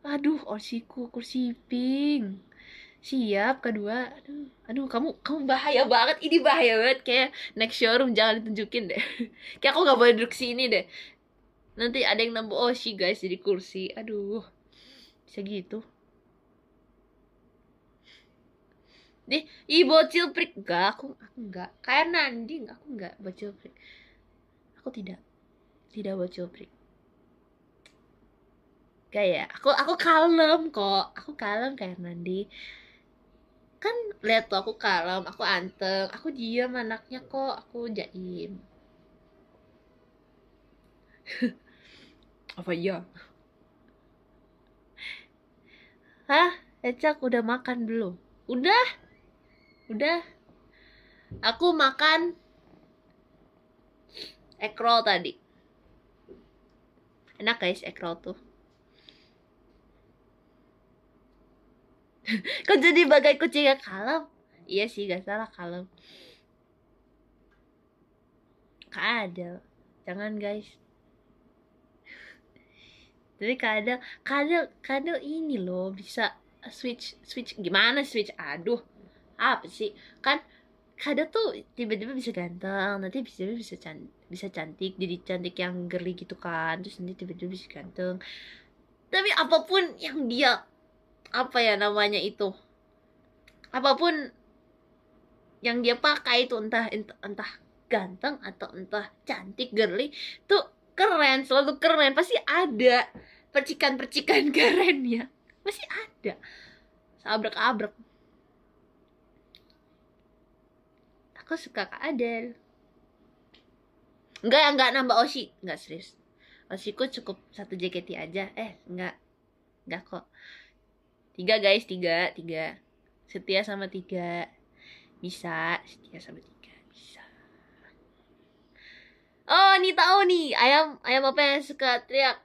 aduh osiku kursi pink. Siap kedua. Aduh aduh kamu kamu bahaya banget. Ini bahaya banget. Kayak next showroom jangan ditunjukin deh. *laughs* Kayak aku nggak boleh duduk sini deh. Nanti ada yang nambah oshi guys jadi kursi. Aduh bisa gitu. Deh ih bocil prik. Enggak aku aku enggak kayak Nandi aku enggak bocil prik. Aku tidak tidak bocil prik kayak aku aku kalem kok. Aku kalem kayak Nandi kan lihat tuh aku kalem aku anteng aku diam anaknya kok aku jaim. Apa iya? Hah? Ecak udah makan belum? Udah. Udah. Aku makan egg roll tadi. Enak guys egg roll tuh *laughs* Kok jadi bagai kucing yang kalem? Iya sih, gak salah kalem. Kadal. Jangan guys. *laughs* Tapi kadal, kadal, kadal ini loh bisa switch, switch gimana switch? Aduh, apa sih? Kan kadal tuh tiba-tiba bisa ganteng, nanti bisa bisa cantik, bisa cantik, jadi cantik yang girly gitu kan, terus nanti tiba-tiba bisa ganteng. Tapi apa pun yang dia apa ya namanya itu? Apa pun yang dia pakai itu entah entah, entah ganteng atau entah cantik girly tuh keren selalu keren. Pasti ada percikan-percikan *laughs* keren ya. Pasti ada. Sabrak-abrak aku suka Kak Adel. Enggak enggak nambah Oshi. Enggak serius. Oshiku cukup satu JKT aja. Eh enggak. Enggak kok tiga guys tiga tiga setia sama tiga bisa setia sama tiga bisa Oh, nih tahu nih. Ayam ayam apa yang suka teriak?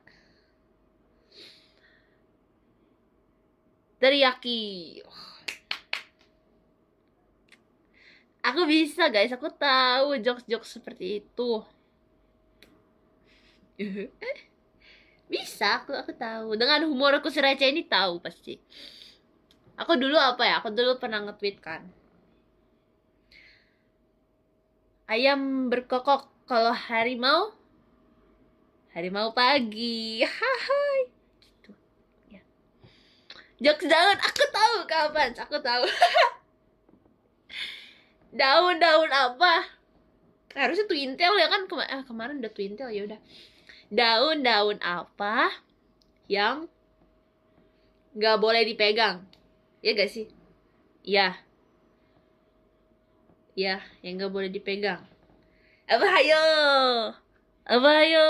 Teriyaki. Aku bisa guys, aku tahu jokes-jokes seperti itu. *laughs* bisa, aku aku tahu. Dengan humor aku seracah ini tahu pasti. Aku dulu apa ya? Aku dulu pernah nge-tweet kan. Ayam berkokok kalau harimau harimau pagi. Hai. Gitu. Ya. Jokes daun, aku tahu kapan, aku tahu. *laughs* daun-daun apa harusnya twintel ya kan eh, kemarin udah twintel ya udah daun-daun apa yang nggak boleh dipegang? Ya gak sih? Iya. Ya yang nggak boleh dipegang. Apa ayo? Apa ayo?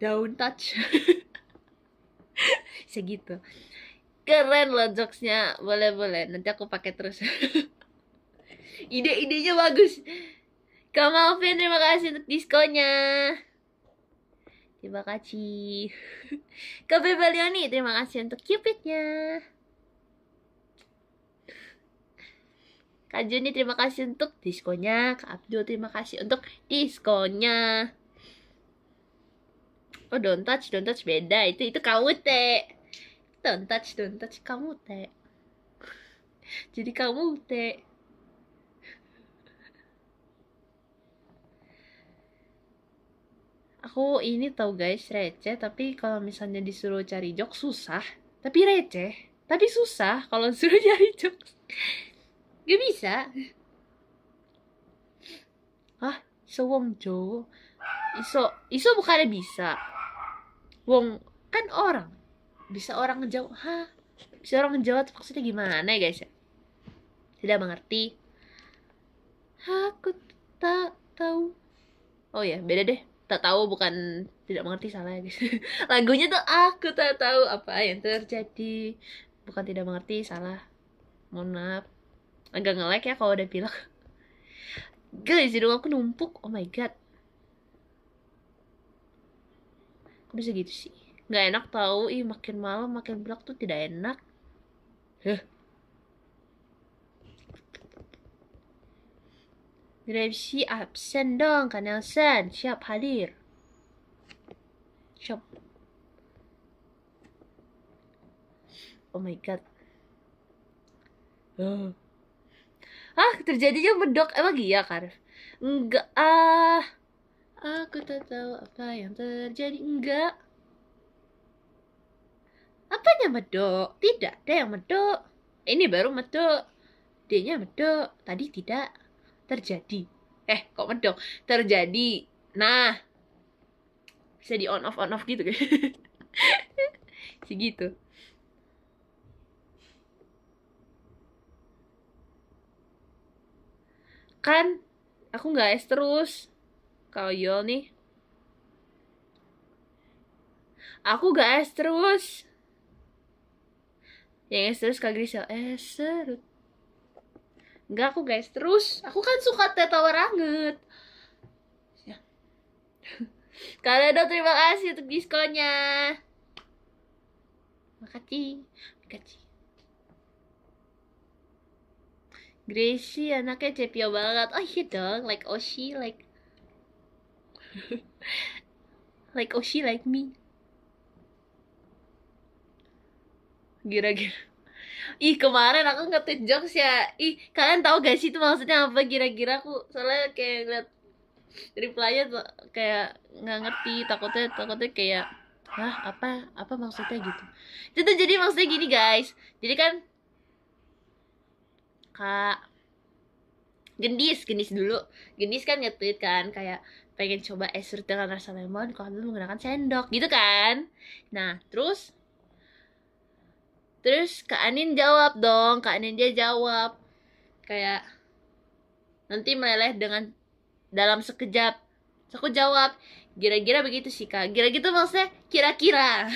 Daun touch. *laughs* Segitu. Keren loh jokesnya. Boleh boleh. Nanti aku pakai terus. *laughs* Ide-idenya bagus. Kak Malvin, terima kasih untuk diskonnya. Terima kasih. *laughs* Kak Bebelioni, terima kasih untuk cupidnya. Kak Juni, terima kasih untuk diskonnya. Kak Abdul, terima kasih untuk diskonnya. Oh, don't touch, don't touch beda. Itu itu kamu teh. Don't touch, don't touch kamu teh. Jadi kamu teh. Aku ini tau guys receh tapi kalau misalnya disuruh cari jok susah. Tapi receh. Tapi susah kalau *laughs* disuruh cari jok. Gak bisa. Ah iso wong jo iso iso bukannya bisa. Wong kan orang. Bisa orang ngejawab ha bisa orang ngejawab maksudnya gimana ya guys ya? Tidak mengerti. Aku tak tahu. Oh ya beda deh tak tahu bukan tidak mengerti salah guys *laughs* lagunya tuh aku tak tahu apa yang terjadi. Bukan tidak mengerti salah. Mohon maaf. Agak ngelek ya kalau udah bilang. *laughs* Guys hidung aku numpuk. Oh my god. Kok bisa gitu sih? Nggak enak tahu ih makin malam makin belak tuh tidak enak. Huh. Grepsi absen dong, Kak Nelson. Siap hadir. Siap. Oh my god. Oh. *gasps* Ah, terjadinya medok. Emang iya, Karif? Enggak. Ah. Aku tak tahu apa yang terjadi. Enggak. Apanya medok? Tidak ada yang medok. Ini baru medok. Dia-nya medok. Tadi tidak terjadi. Eh kok medok? Terjadi. Nah. Bisa di on off on off gitu kan? *laughs* Segitu. Kan aku nggak es terus. Kalau Yol nih. Aku gak es terus. Yang es terus kak Grisel. Es serut Enggak aku guys, terus aku kan suka teta waranget. Ya. *laughs* Kalian terima kasih untuk diskonnya. Makasih, makasih. Gracie anaknya cepio banget. Oh iya dong, like Oshi, like *laughs* like Oshi, like me. Gira-gira. Ih kemarin aku nge-tweet jokes ya. Ih kalian tahu gak sih itu maksudnya apa? Kira-kira aku Soalnya kayak ngeliat reply-nya tuh kayak nggak ngerti. Takutnya takutnya kayak Hah apa? Apa maksudnya? gitu. Itu jadi maksudnya gini guys. Jadi kan Kak Gendis, gendis dulu. Gendis kan nge-tweet kan kayak pengen coba es serut dengan rasa lemon kalau menggunakan sendok gitu kan. Nah terus terus Kak Anin jawab dong Kak Anin dia jawab. Kayak nanti meleleh dengan dalam sekejap. Terus aku jawab kira-kira begitu sih kak. Kira gitu maksudnya kira-kira.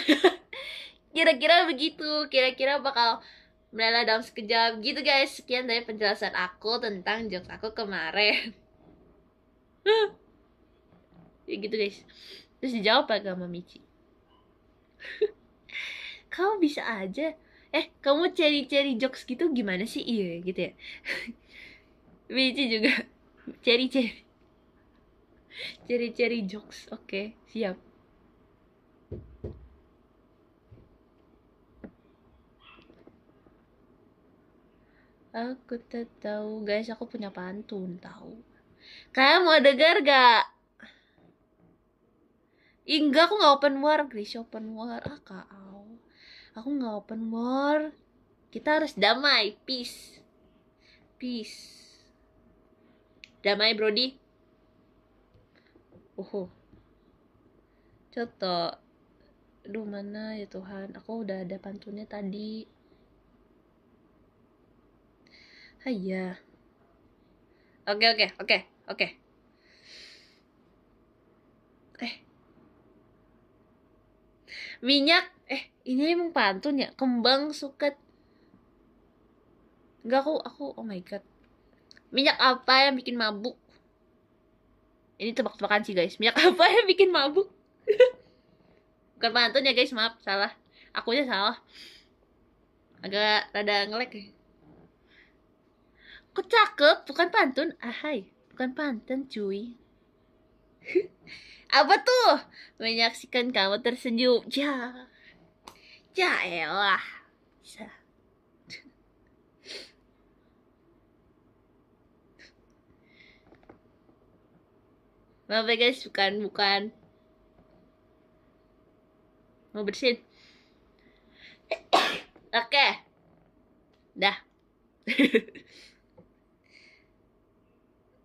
*laughs* Kira-kira begitu kira-kira bakal meleleh dalam sekejap. Gitu guys. Sekian dari penjelasan aku tentang jokes aku kemarin. *laughs* Ya gitu guys. Terus dijawab lagi sama Michi? *laughs* Kamu bisa aja eh kamu ceri-ceri jokes gitu gimana sih iya gitu ya *laughs* Michi juga ceri-ceri ceri-ceri jokes oke siap Aku tak tahu guys, aku punya pantun tahu. Kalian mau dengar gak? Enggak, aku nggak open war, Grace open war. Ah, kau. Aku nggak open war. Kita harus damai, peace. Peace. Damai, Brody. Uhuh. Coto. Aduh, mana ya Tuhan. Aku udah ada pantunnya tadi. Iya. Oke, oke, oke, oke. Eh. Minyak, eh ini emang pantun ya? Kembang suket. Enggak aku, aku, oh my god. Minyak apa yang bikin mabuk? Ini tebak-tebakan sih guys. Minyak *laughs* apa yang bikin mabuk? *laughs* Bukan pantun ya guys, maaf, salah. Aku aja salah. Agak rada ngelek ya. Kok cakep? Bukan pantun? Ahai, bukan pantun cuy. *laughs* Apa tuh? Menyaksikan kamu tersenyum. Ya. Ya elah. Maaf ya guys, bukan, bukan. Mau bersihin. Oke. Dah.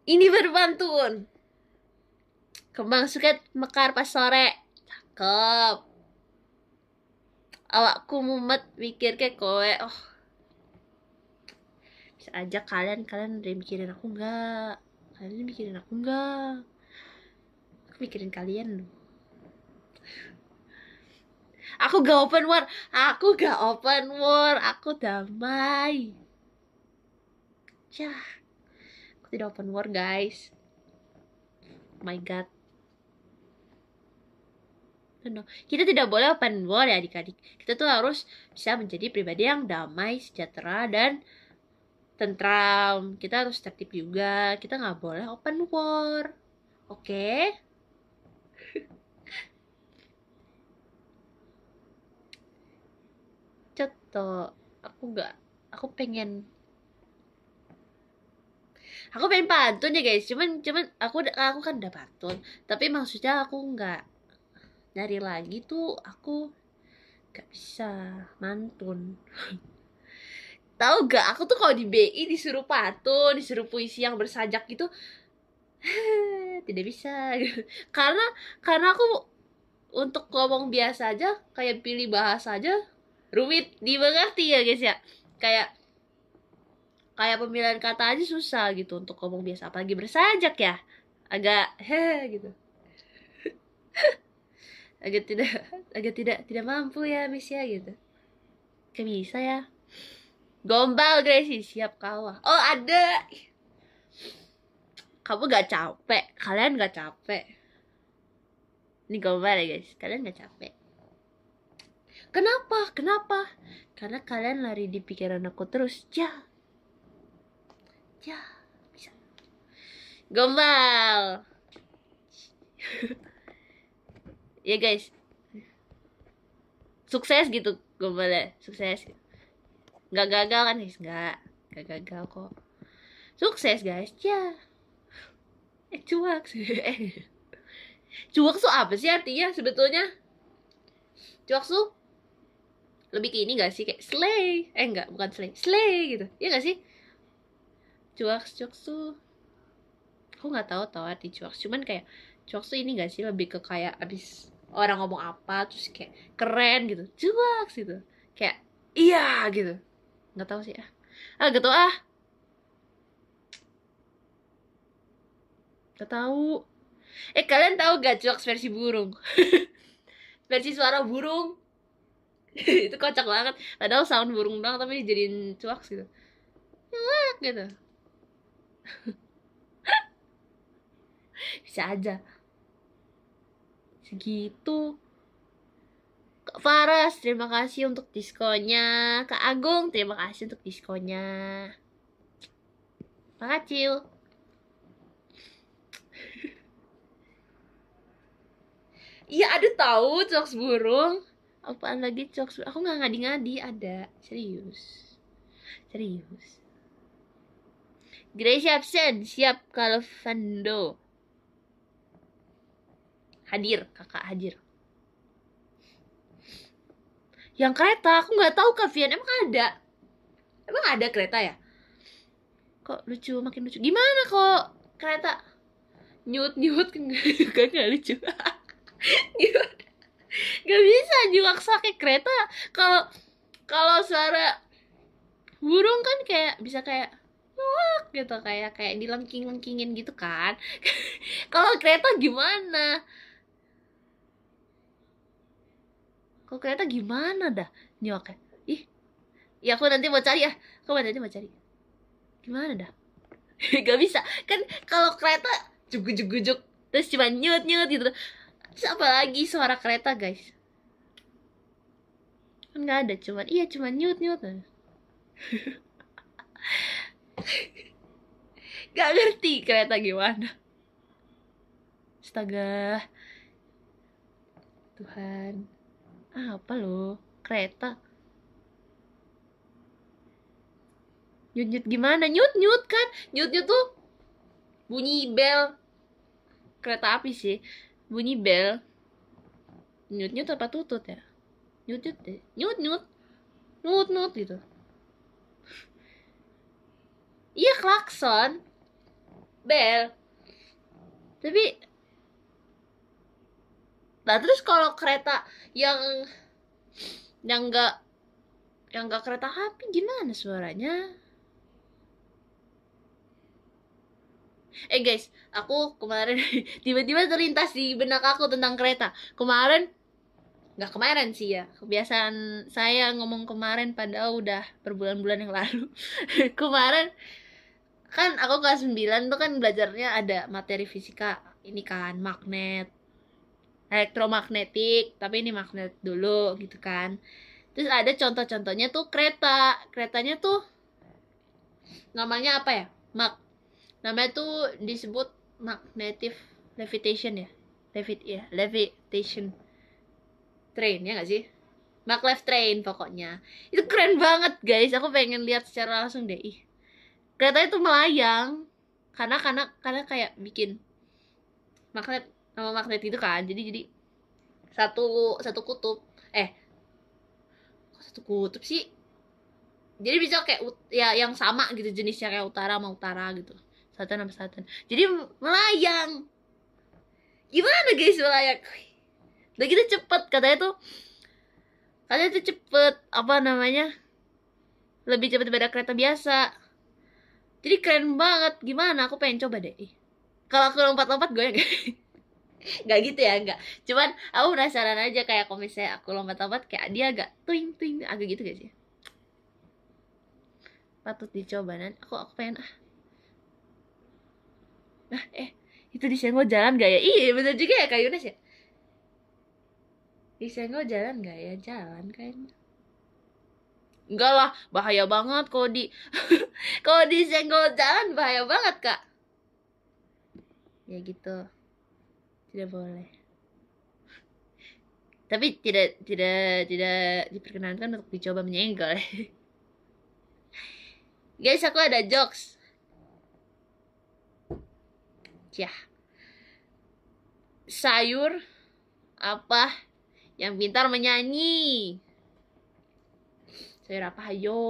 Ini berbantun. Kembang suket mekar pas sore. Cakep. Awakku mumet mikir ke kowe. Oh. Bisa aja kalian kalian udah mikirin aku enggak? Kalian mikirin aku enggak? Aku mikirin kalian loh. Aku gak open war. Aku gak open war. Aku damai. Yah tidak open war guys oh my god no. kita tidak boleh open war ya adik-adik. Kita tuh harus bisa menjadi pribadi yang damai sejahtera dan tentram. Kita harus tertib juga. Kita nggak boleh open war. Oke? *laughs* Okay? Aku nggak aku pengen aku pengen pantun ya guys. Cuman cuman aku aku kan udah pantun. Tapi maksudnya aku nggak nyari lagi tuh aku nggak bisa mantun. *laughs* Tahu gak? Aku tuh kalau di BI disuruh pantun disuruh puisi yang bersajak gitu tidak bisa. *laughs* Karena karena aku untuk ngomong biasa aja kayak pilih bahasa aja rumit dimengerti ya guys ya? Kayak kayak pemilihan kata aja susah gitu untuk ngomong biasa apalagi bersajak ya? Agak he *laughs* gitu agak tidak agak tidak tidak mampu ya Miss ya gitu. Kayak bisa ya. Gombal Gracie. Siap kawah oh ada. Kamu gak capek. Kalian gak capek. Ini gombal ya guys. Kalian gak capek. Kenapa? Kenapa? Karena kalian lari di pikiran aku terus. Ya ya bisa. Gombal *laughs* ya guys. Sukses gitu gombalnya sukses. Nggak gagal kan guys? Nggak. Nggak gagal kok. Sukses guys. Ya. Eh cuak. *laughs* Eh. Cuak tuh apa sih artinya sebetulnya? Cuak tuh lebih ke ini gak sih? Kayak slay. Eh enggak bukan slay. Slay gitu. Ya gak sih? Cuaks cuaks tuh aku nggak tahu tau arti cuaks cuman kayak cuaks tuh ini gak sih? Lebih ke kayak abis orang ngomong apa terus kayak keren gitu cuaks gitu. Kayak iya gitu. Nggak tahu sih ah. Ah gitu ah. Nggak tahu. Eh kalian tahu gak cuaks versi burung? *laughs* Versi suara burung. *laughs* Itu kocak banget. Padahal sound burung doang tapi jadiin cuaks gitu. Gitu. *laughs* Bisa aja segitu. Kak Faras terima kasih untuk diskonnya. Kak Agung terima kasih untuk diskonnya. Makasih *laughs* Iya ada tahu cok burung. Apaan lagi cok burung? Aku nggak ngadi-ngadi ada. Serius, serius. Grace absen siap kalau Vando hadir kakak hadir. Yang kereta aku nggak tahu Kavian emang ada, emang ada kereta ya? Kok lucu makin lucu? Gimana kok kereta? Nyut nyut *laughs* kan nggak lucu. *laughs* gimana gak bisa juga pakai kereta kalau kalau suara burung kan kayak bisa kayak wah gitu kayak kayak dilengking lengkingin gitu kan *laughs* kalau kereta gimana kalau kereta gimana dah? Nyok ih ya aku nanti mau cari ya. Aku nanti mau cari. Gimana dah? *laughs* Gak bisa. Kan kalau kereta juk juk juk terus cuma nyut nyut gitu. Terus lagi suara kereta guys? Kan gak ada cuman Iya cuman nyut nyut *laughs* Gak ngerti kereta gimana. Astaga. Tuhan Apa lo Kereta. Nyut nyut gimana? Nyut nyut kan? Nyut nyut tuh Bunyi bel. Kereta api sih. Bunyi bel. Nyut nyut apa tutut ya? Nyut nyut deh. Nyut nyut nyut nyut gitu. Iya klakson. Bel. Tapi nah terus kalau kereta yang yang enggak yang enggak kereta api gimana suaranya? Eh guys aku kemarin *laughs* tiba-tiba terlintas di benak aku tentang kereta. Kemarin nggak kemarin sih ya. Kebiasaan saya ngomong kemarin padahal udah berbulan-bulan yang lalu. *laughs* Kemarin kan aku kelas 9 tuh kan belajarnya ada materi fisika. Ini kan magnet elektromagnetik tapi ini magnet dulu gitu kan. Terus ada contoh-contohnya tuh kereta. Keretanya tuh namanya apa ya? Mag. Namanya tuh disebut magnetic levitation ya? Levit ya levitation train ya gak sih? Maglev train pokoknya. Itu keren banget guys. Aku pengen lihat secara langsung deh. Ih kereta itu melayang. Karena karena karena kayak bikin magnet nama magnet itu kan jadi jadi satu satu kutub. Eh kok satu kutub sih? Jadi bisa kayak ya yang sama gitu jenisnya kayak utara sama utara gitu. Selatan sama selatan. Jadi melayang. Gimana guys melayang? Udah gitu cepet katanya tuh katanya tuh cepet apa namanya lebih cepet daripada kereta biasa. Jadi keren banget. Gimana? Aku pengen coba deh. Kalau aku lompat-lompat gue ya *laughs* nggak gitu ya nggak. Cuman aku penasaran aja kayak kalau misalnya aku lompat-lompat kayak dia agak twing twing agak gitu gak sih? Patut dicoba nanti aku aku pengen ah. Nah eh itu disenggol jalan gak ya? Iya bener juga ya kak Yunus ya? Disenggol jalan gak ya? Jalan kayaknya. Enggak lah bahaya banget kalau di *laughs* kalau disenggol jalan bahaya banget kak. Ya gitu tidak boleh. Tapi tidak tidak tidak diperkenankan untuk dicoba menyenggol. *laughs* Guys aku ada jokes. Ya. Sayur apa yang pintar menyanyi? Sayur apa? Ayo.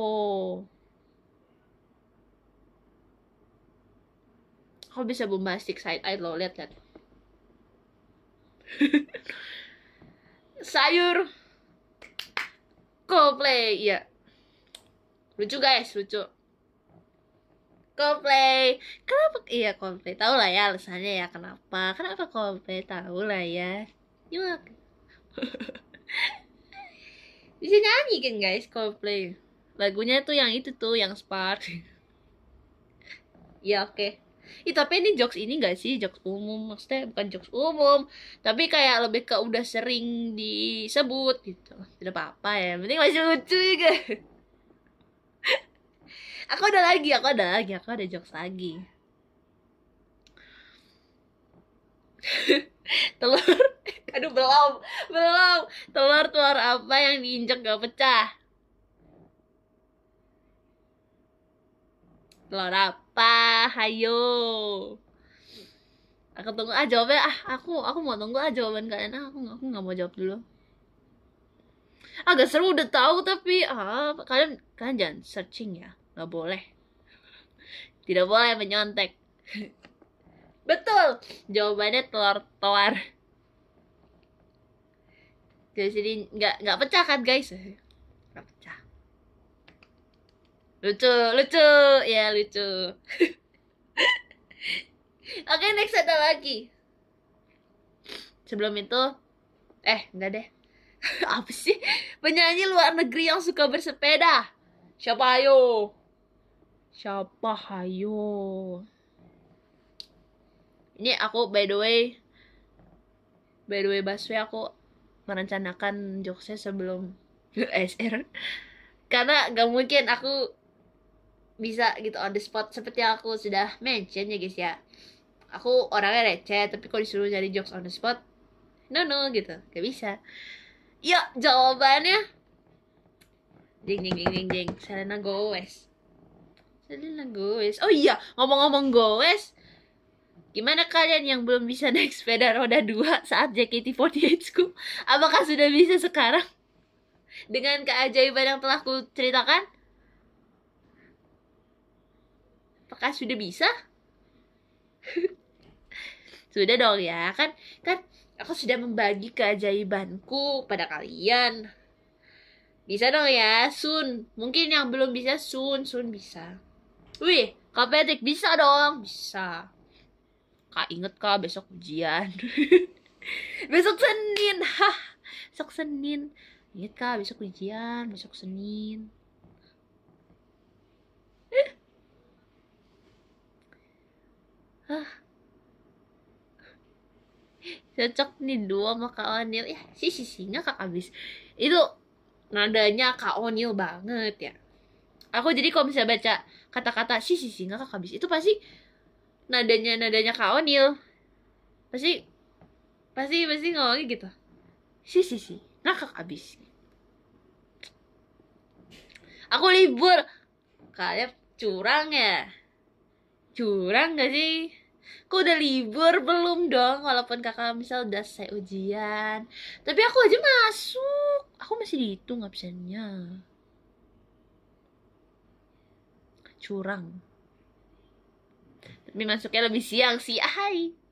Kok bisa bombastic side eye lo? Lihat lihat sayur. Coldplay ya lucu guys lucu. Coldplay. Kenapa? Iya Coldplay. Tahu lah ya alasannya ya kenapa? Kenapa Coldplay? Tahu lah ya. Gimana *laughs* bisa nyanyi kan guys Coldplay? Lagunya tuh yang itu tuh yang Spark. *laughs* Ya oke. okay. Ih, tapi ini jokes ini gak sih? Jokes umum maksudnya bukan jokes umum tapi kayak lebih ke udah sering disebut gitu. Tidak apa-apa ya penting masih lucu juga. *laughs* Aku ada lagi aku ada lagi aku ada jokes lagi. *laughs* Telur. *laughs* Aduh belum belum. Telur telur apa yang diinjek gak pecah? Telur apa hayo. Aku tunggu ah jawabnya ah aku aku mau tunggu ah jawaban kalian. Ah, aku aku nggak mau jawab dulu. Agak seru udah tahu tapi ah kalian kalian jangan searching ya. Nggak boleh. Tidak boleh menyontek. *laughs* Betul. Jawabannya telur toar jadi nggak nggak pecah kan guys nggak pecah lucu lucu. Ya lucu. *laughs* Oke next ada lagi. Sebelum itu eh enggak deh. *laughs* Apa sih? Penyanyi luar negeri yang suka bersepeda. Siapa ayo siapa ayo ini aku by the way by the way Baswe aku merencanakan jokesnya sebelum *laughs* SR karena gak mungkin aku bisa gitu on the spot. Seperti yang aku sudah mention ya guys ya. Aku orangnya receh tapi kalau disuruh jadi jokes on the spot? No no gitu. Gak bisa. Ya jawabannya. Jeng jeng jeng jeng jeng. Selena Gomez. Selena Gomez. Oh iya. Ngomong-ngomong Gomez Gimana kalian yang belum bisa naik sepeda roda 2 saat JKT48 ku? Apakah sudah bisa sekarang? Dengan keajaiban yang telah ku ceritakan? Apakah sudah bisa? *laughs* sudah dong ya, kan kan aku sudah membagi keajaibanku pada kalian. Bisa dong ya, Sun. Mungkin yang belum bisa Sun, Sun bisa. Wih, Kak Patrick bisa dong, bisa. Kak inget kak besok ujian *laughs* Besok Senin *laughs* Hah Besok Senin Ingat kak besok ujian Besok Senin Cocok nih dua sama Kak Onil. Ya si sisinya Kak Abis. Itu nadanya Kak Onil banget ya. Aku jadi kalau misalnya baca kata-kata si sisinya Kak Abis Itu pasti nadanya nadanya Kak Onil. Pasti pasti pasti ngomongnya gitu. Si si si ngakak abis. Aku libur. Kalian curang ya curang gak sih? Kok udah libur? Belum dong walaupun kakak misal udah selesai ujian. Tapi aku aja masuk. Aku masih dihitung absennya. Curang. Tapi masuknya lebih siang sih. Hai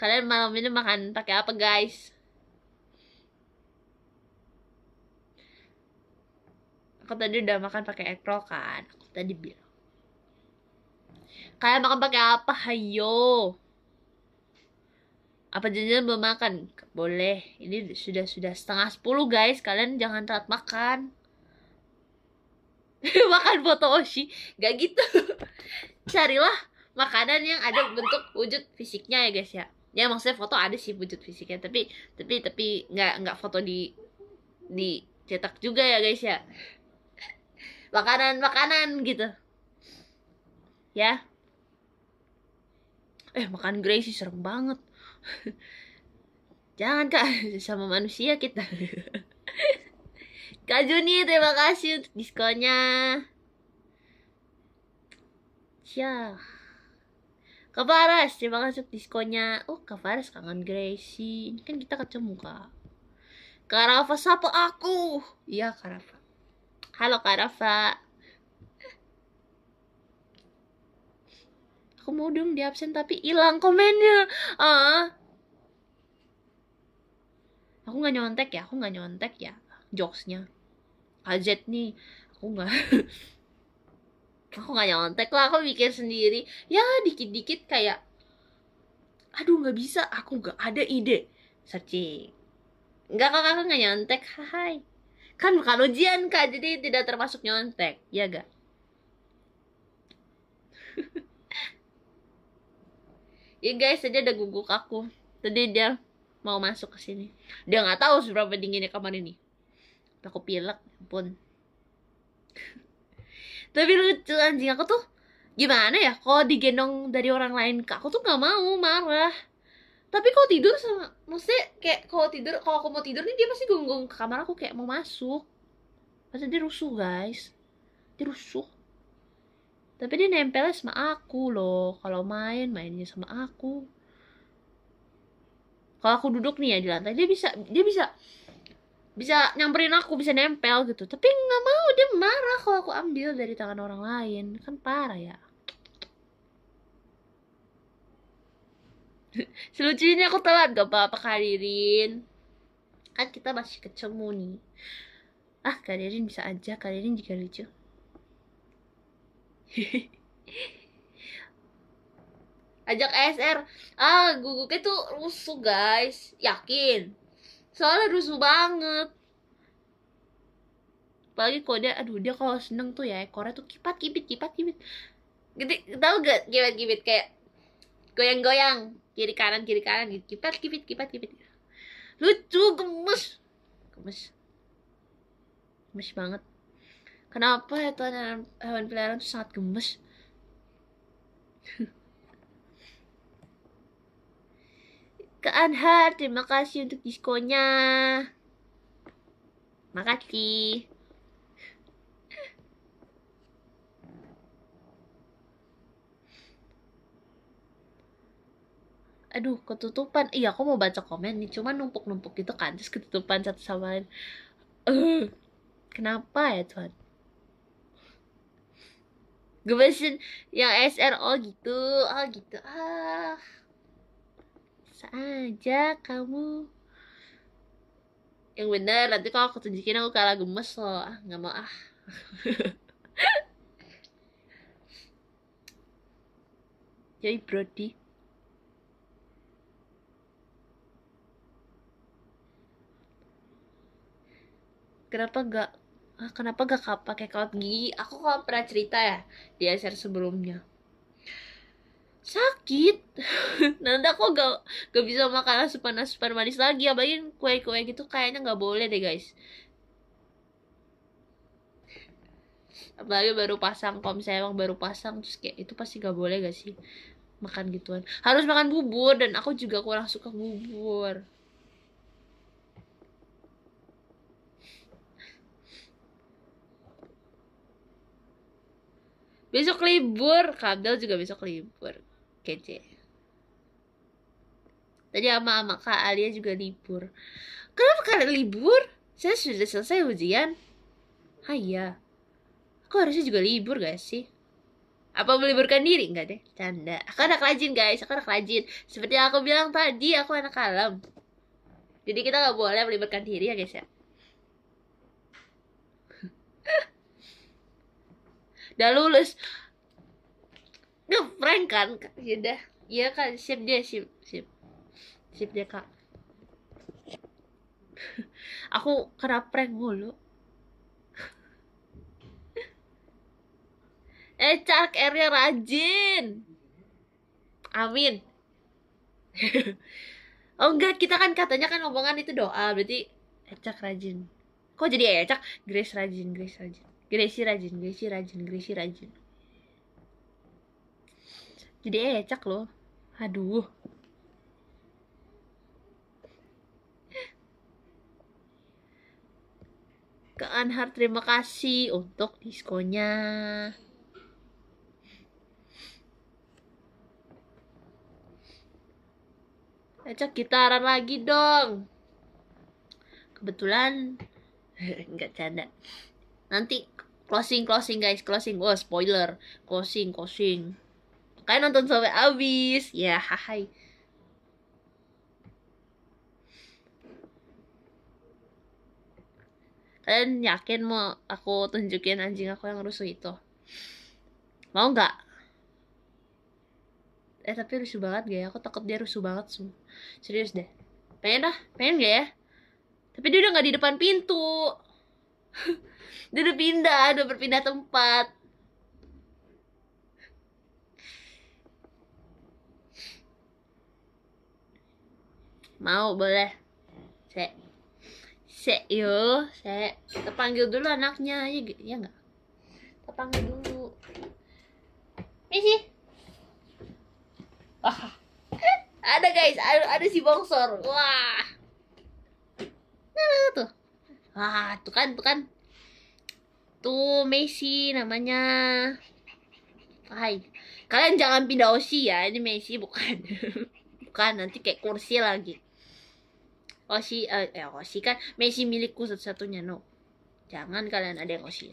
kalian malam ini makan pakai apa guys? Aku tadi udah makan pakai egg roll kan? Aku tadi bilang kalian makan apa? Hayo. Apa janjian belum makan? Boleh. Ini sudah sudah setengah sepuluh guys. Kalian jangan telat makan. *laughs* Makan foto Oshi. Gak gitu. *laughs* Carilah makanan yang ada bentuk wujud fisiknya ya guys ya. Ya maksudnya foto ada sih wujud fisiknya. Tapi tapi tapi nggak nggak foto di di cetak juga ya guys ya. *laughs* Makanan makanan gitu. Ya eh makan sih serem banget jangan kak sama manusia kita Kak Juni, terima kasih untuk diskonnya. Ya. Kak Faras, terima kasih untuk diskonnya. Oh, Kak Faras kangen Gracie. Ini kan kita ketemu, Kak. Kak Rafa, sapa aku? Iya, Kak Rafa. Halo, Kak Aku mau dong di absen tapi hilang komennya. Ah. Aku nggak nyontek ya, aku nggak nyontek ya jokesnya. AZ nih aku nggak. *laughs* Aku nggak nyontek lah aku mikir sendiri. Ya dikit-dikit kayak aduh nggak bisa aku nggak ada ide. Searching. Nggak kakak nggak nyontek. Hai kan bukan ujian kak jadi tidak termasuk nyontek ya gak ya guys tadi ada guguk aku. Tadi dia mau masuk ke sini. Dia nggak tahu seberapa dinginnya kamar ini. Aku pilek ya pun *laughs* tapi lucu anjing. Aku tuh gimana ya? Kalau digendong dari orang lain ke aku tuh nggak mau marah. Tapi kalau tidur sama maksudnya kayak kalau tidur kalau aku mau tidur nih dia pasti gonggong ke kamar aku kayak mau masuk. Pasti dia rusuh guys. Dia rusuh tapi dia nempelnya sama aku loh. Kalau main mainnya sama aku. Kalau aku duduk nih ya di lantai dia bisa dia bisa bisa nyamperin aku bisa nempel gitu. Tapi nggak mau dia marah kalau aku ambil dari tangan orang lain. Kan parah ya. *laughs* Selucunya aku telat gak apa-apa kalirin kan kita masih ketemu nih. Ah kalirin bisa aja kalirin juga lucu *laughs* ajak ASR ah guguknya tuh rusuh guys. Yakin? Soalnya rusuh banget. Apalagi kalau dia aduh dia kalau seneng tuh ya ekornya tuh kipat kipit kipat kipit gitu tau gak kipat kipit kayak goyang-goyang. Kiri kanan kiri kanan gitu. Kipat kipit kipat kipit lucu gemes. Gemes. Gemes banget kenapa ya tuan hewan peliharaan tuh sangat gemes *laughs* Ke Anhar, terima kasih untuk diskonya. Makasih. Aduh, ketutupan. Iya, aku mau baca komen nih, cuman numpuk-numpuk gitu kan, terus ketutupan satu sama lain. Uh, kenapa ya, Tuhan? Gemesin yang SRO gitu, oh gitu, ah. Aja kamu. Yang bener nanti kalau aku tunjukin aku kalah gemes loh. Ah nggak mau ah. *laughs* Jadi Brody. Kenapa gak ah, kenapa gak pakai kawat gigi aku kalau pernah cerita ya di SR sebelumnya. Sakit. *laughs* Nanti aku gak gak bisa makan asupan asupan manis lagi. Apalagi kue kue gitu kayaknya nggak boleh deh guys. Apalagi baru pasang kalau misalnya emang baru pasang terus kayak itu pasti gak boleh gak sih makan gituan? Harus makan bubur dan aku juga kurang suka bubur besok libur. Kabel juga besok libur. Kece. Tadi sama sama kak Alia juga libur. Kenapa kalian libur? Saya sudah selesai ujian. Ah iya. Aku harusnya juga libur gak sih? Apa meliburkan diri? Enggak deh. Canda. Aku anak rajin guys. Aku anak rajin. Seperti yang aku bilang tadi aku anak kalem jadi kita nggak boleh meliburkan diri ya guys ya udah lulus Duh, prank kan? Ya udah. Iya kan, siap dia, siap, siap. Siap dia, Kak. *laughs* Aku kena prank mulu. *laughs* eh, Cak R-nya rajin. Amin. *laughs* oh enggak, kita kan katanya kan ngomongan itu doa, berarti Ecak rajin. Kok jadi Ecak? Grace rajin, Grace rajin. Gracie rajin, Gracie rajin, Gracie rajin. Jadi ecak loh. Aduh. Ke Anhar terima kasih untuk diskonya Ecak gitaran lagi dong. Kebetulan *laughs* Enggak canda Nanti closing closing guys closing Wah spoiler Closing closing Kalian nonton sampai habis. Ya, hai. Kalian yakin mau aku tunjukin anjing aku yang rusuh itu? Mau nggak? Eh tapi rusuh banget gak ya? Aku takut dia rusuh banget semua. Serius deh. Pengen dah, pengen gak ya? Tapi dia udah nggak di depan pintu. Dia udah pindah, udah berpindah tempat. mau boleh. Se se yo se. Kita panggil dulu anaknya ya ya nggak? Kita panggil dulu. Misi. Ada guys. Ada, ada si bongsor. Wah. Nah tuh wah tuh kan tuh kan. Tuh Messi namanya. Hai kalian jangan pindah osi ya ini Messi bukan. *laughs* Bukan nanti kayak kursi lagi. Osi eh, eh osi kan Messi milikku satu-satunya no. Jangan kalian ada yang osi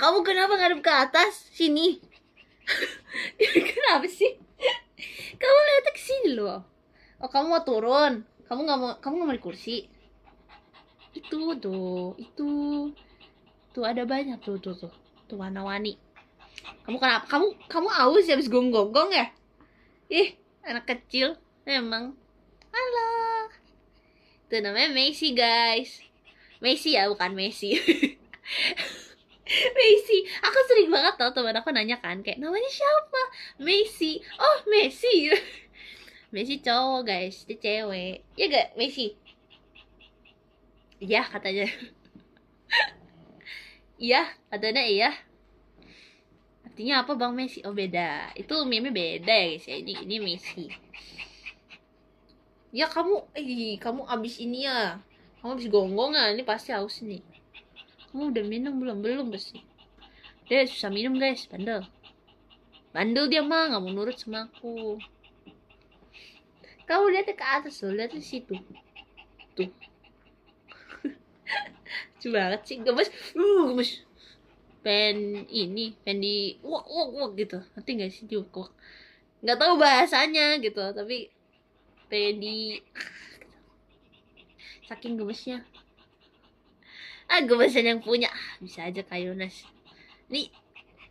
kamu kenapa ngadep ke atas? Sini. *laughs* Kenapa sih? Kamu lihat ke sini loh. Oh kamu mau turun? Kamu nggak mau kamu nggak mau di kursi itu tuh itu tuh ada banyak tuh tuh tuh. Tuh warna-warni. Kamu kenapa? Kamu kamu aus ya habis gonggong ya? Ih anak kecil emang. Halo. Itu namanya Messi guys. Messi ya bukan Messi. *laughs* Messi. Aku sering banget tau teman aku nanya kan kayak namanya siapa? Messi. Oh Messi. *laughs* Messi cowok guys. Dia cewek. Ya gak Messi iya katanya. Iya katanya iya. Artinya apa bang Messi? Oh beda. Itu meme beda ya guys ya. Ini ini Messi. Ya kamu eh kamu abis ini ya. Kamu abis gonggong ya ini pasti haus nih kamu udah minum belum? Belum pasti dia susah minum guys. Bandel. Bandel dia mah nggak mau nurut sama aku. Kamu lihat ke atas tuh lihat di situ. Tuh coba banget sih. Gemes uh gemes pen ini pen di wak wak wak gitu. Nanti nggak sih? Di wak wak nggak tahu bahasanya gitu tapi pen di saking gemesnya. Ah gemesan yang punya. Ah, bisa aja kayak Yonas nih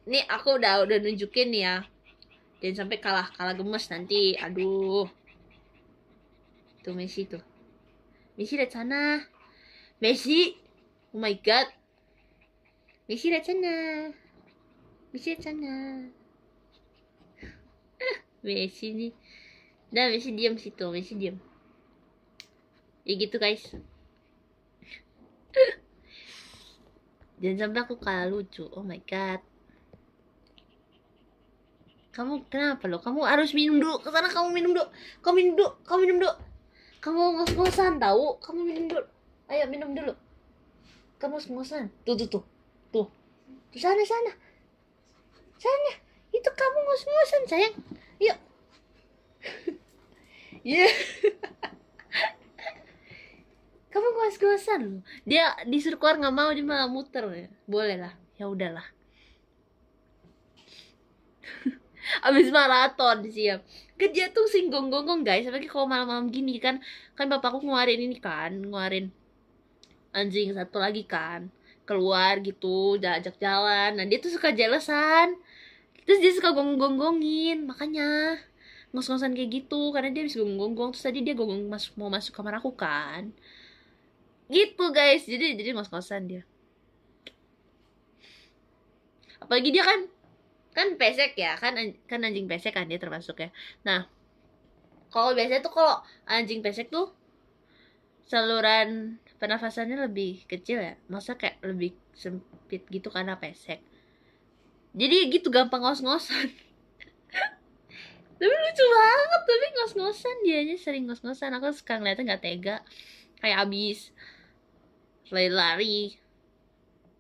nih aku udah udah nunjukin ya. Jangan sampai kalah kalah gemes nanti. Aduh. Tuh Messi tuh. Messi lihat sana. Messi oh my god sana Messi lihat sana Messi nih Nah, Messi diam situ, Messi diam. Ya gitu guys. *laughs* Jangan sampai aku kalah lucu. Oh my god. Kamu kenapa lo? Kamu harus minum dulu. Ke sana kamu minum dulu. Kamu minum dulu. Kamu minum dulu. Kamu ngos-ngosan tahu? Kamu minum dulu. Ayo minum dulu. Kamu ngos-ngosan. Tuh tuh tuh. Tuh. Di sana sana. Sana. Itu kamu ngos-ngosan sayang. Yuk. *laughs* Iya. yeah. *laughs* Kamu ngos-ngosan loh. Dia disuruh keluar nggak mau dia malah muter ya. Boleh lah. Ya udahlah. *laughs* Abis maraton siap. Kerja tuh sing gonggong guys. Apalagi kalau malam-malam gini kan. Kan bapakku ngeluarin ini kan. Ngeluarin anjing satu lagi kan. Keluar gitu. Ajak jalan. Nah dia tuh suka jelesan. Terus dia suka gonggong-gonggongin. Makanya ngos-ngosan kayak gitu karena dia bisa gonggong terus tadi dia gonggong mas mau masuk kamar aku kan gitu guys jadi jadi ngos-ngosan dia apalagi dia kan kan pesek ya kan kan anjing pesek kan dia termasuk ya nah kalau biasanya tuh kalau anjing pesek tuh saluran pernafasannya lebih kecil ya. Masa kayak lebih sempit gitu karena pesek. Jadi gitu gampang ngos-ngosan. *laughs* Tapi lucu banget tapi ngos-ngosan dianya sering ngos-ngosan. Aku suka ngeliatnya nggak tega. Kayak abis lari-lari.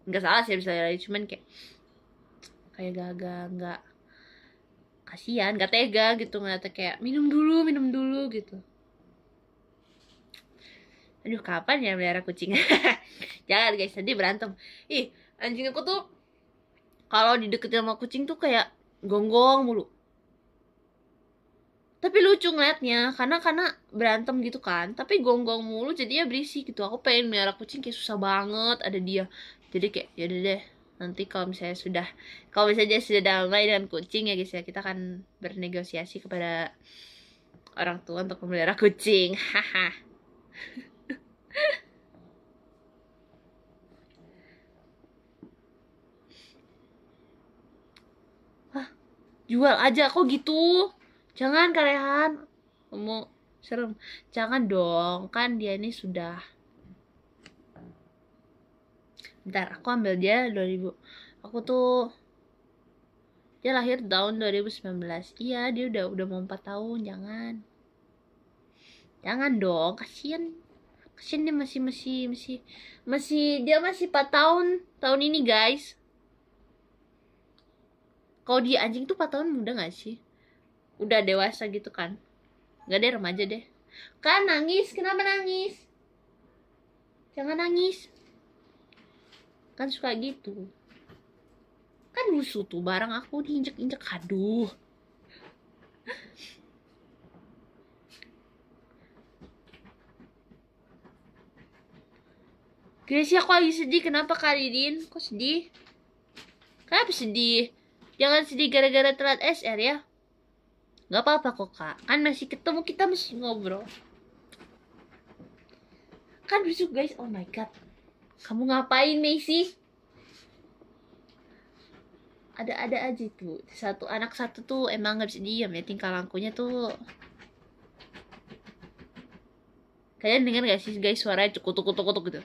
Nggak salah sih bisa lari cuman kayak kayak gak nggak kasihan nggak tega gitu ngeliatnya. Kayak minum dulu minum dulu gitu aduh kapan ya melihara kucing? *laughs* Jangan guys nanti berantem. Ih anjing aku tuh kalau dideketin sama kucing tuh kayak gonggong mulu. Tapi lucu ngeliatnya karena karena berantem gitu kan tapi gonggong mulu jadinya berisik gitu. Aku pengen melihara kucing kayak susah banget ada dia. Jadi kayak ya udah deh nanti kalau misalnya sudah kalau misalnya sudah damai dengan kucing ya guys ya kita akan bernegosiasi kepada orang tua untuk memelihara kucing. *laughs* Haha Hah, jual aja kok gitu? Jangan kalian kamu serem. Jangan dong kan dia ini sudah. Bentar aku ambil dia 2000 aku tuh dia lahir tahun 2019 iya dia udah udah mau 4 tahun jangan. Jangan dong kasihan kasihan dia masih masih masih masih dia masih 4 tahun. Tahun ini guys. Kalau dia anjing tuh 4 tahun muda gak sih? Udah dewasa gitu kan? Nggak deh remaja deh. Kan nangis. Kenapa nangis? Jangan nangis. Kan suka gitu. Kan musuh tuh barang aku diinjek-injek. Aduh Gracie aku lagi sedih. Kenapa Kak Didin? Kok sedih? Kenapa sedih? Jangan sedih gara-gara telat SR ya. Nggak apa-apa kok kak. Kan masih ketemu kita masih ngobrol. Kan besok guys. Oh my god. Kamu ngapain Macy? Ada-ada aja tuh. Satu anak satu tuh emang nggak bisa diam ya. Tingkah lakunya tuh. Kalian dengar gak sih guys suaranya cukup cukup cukup gitu?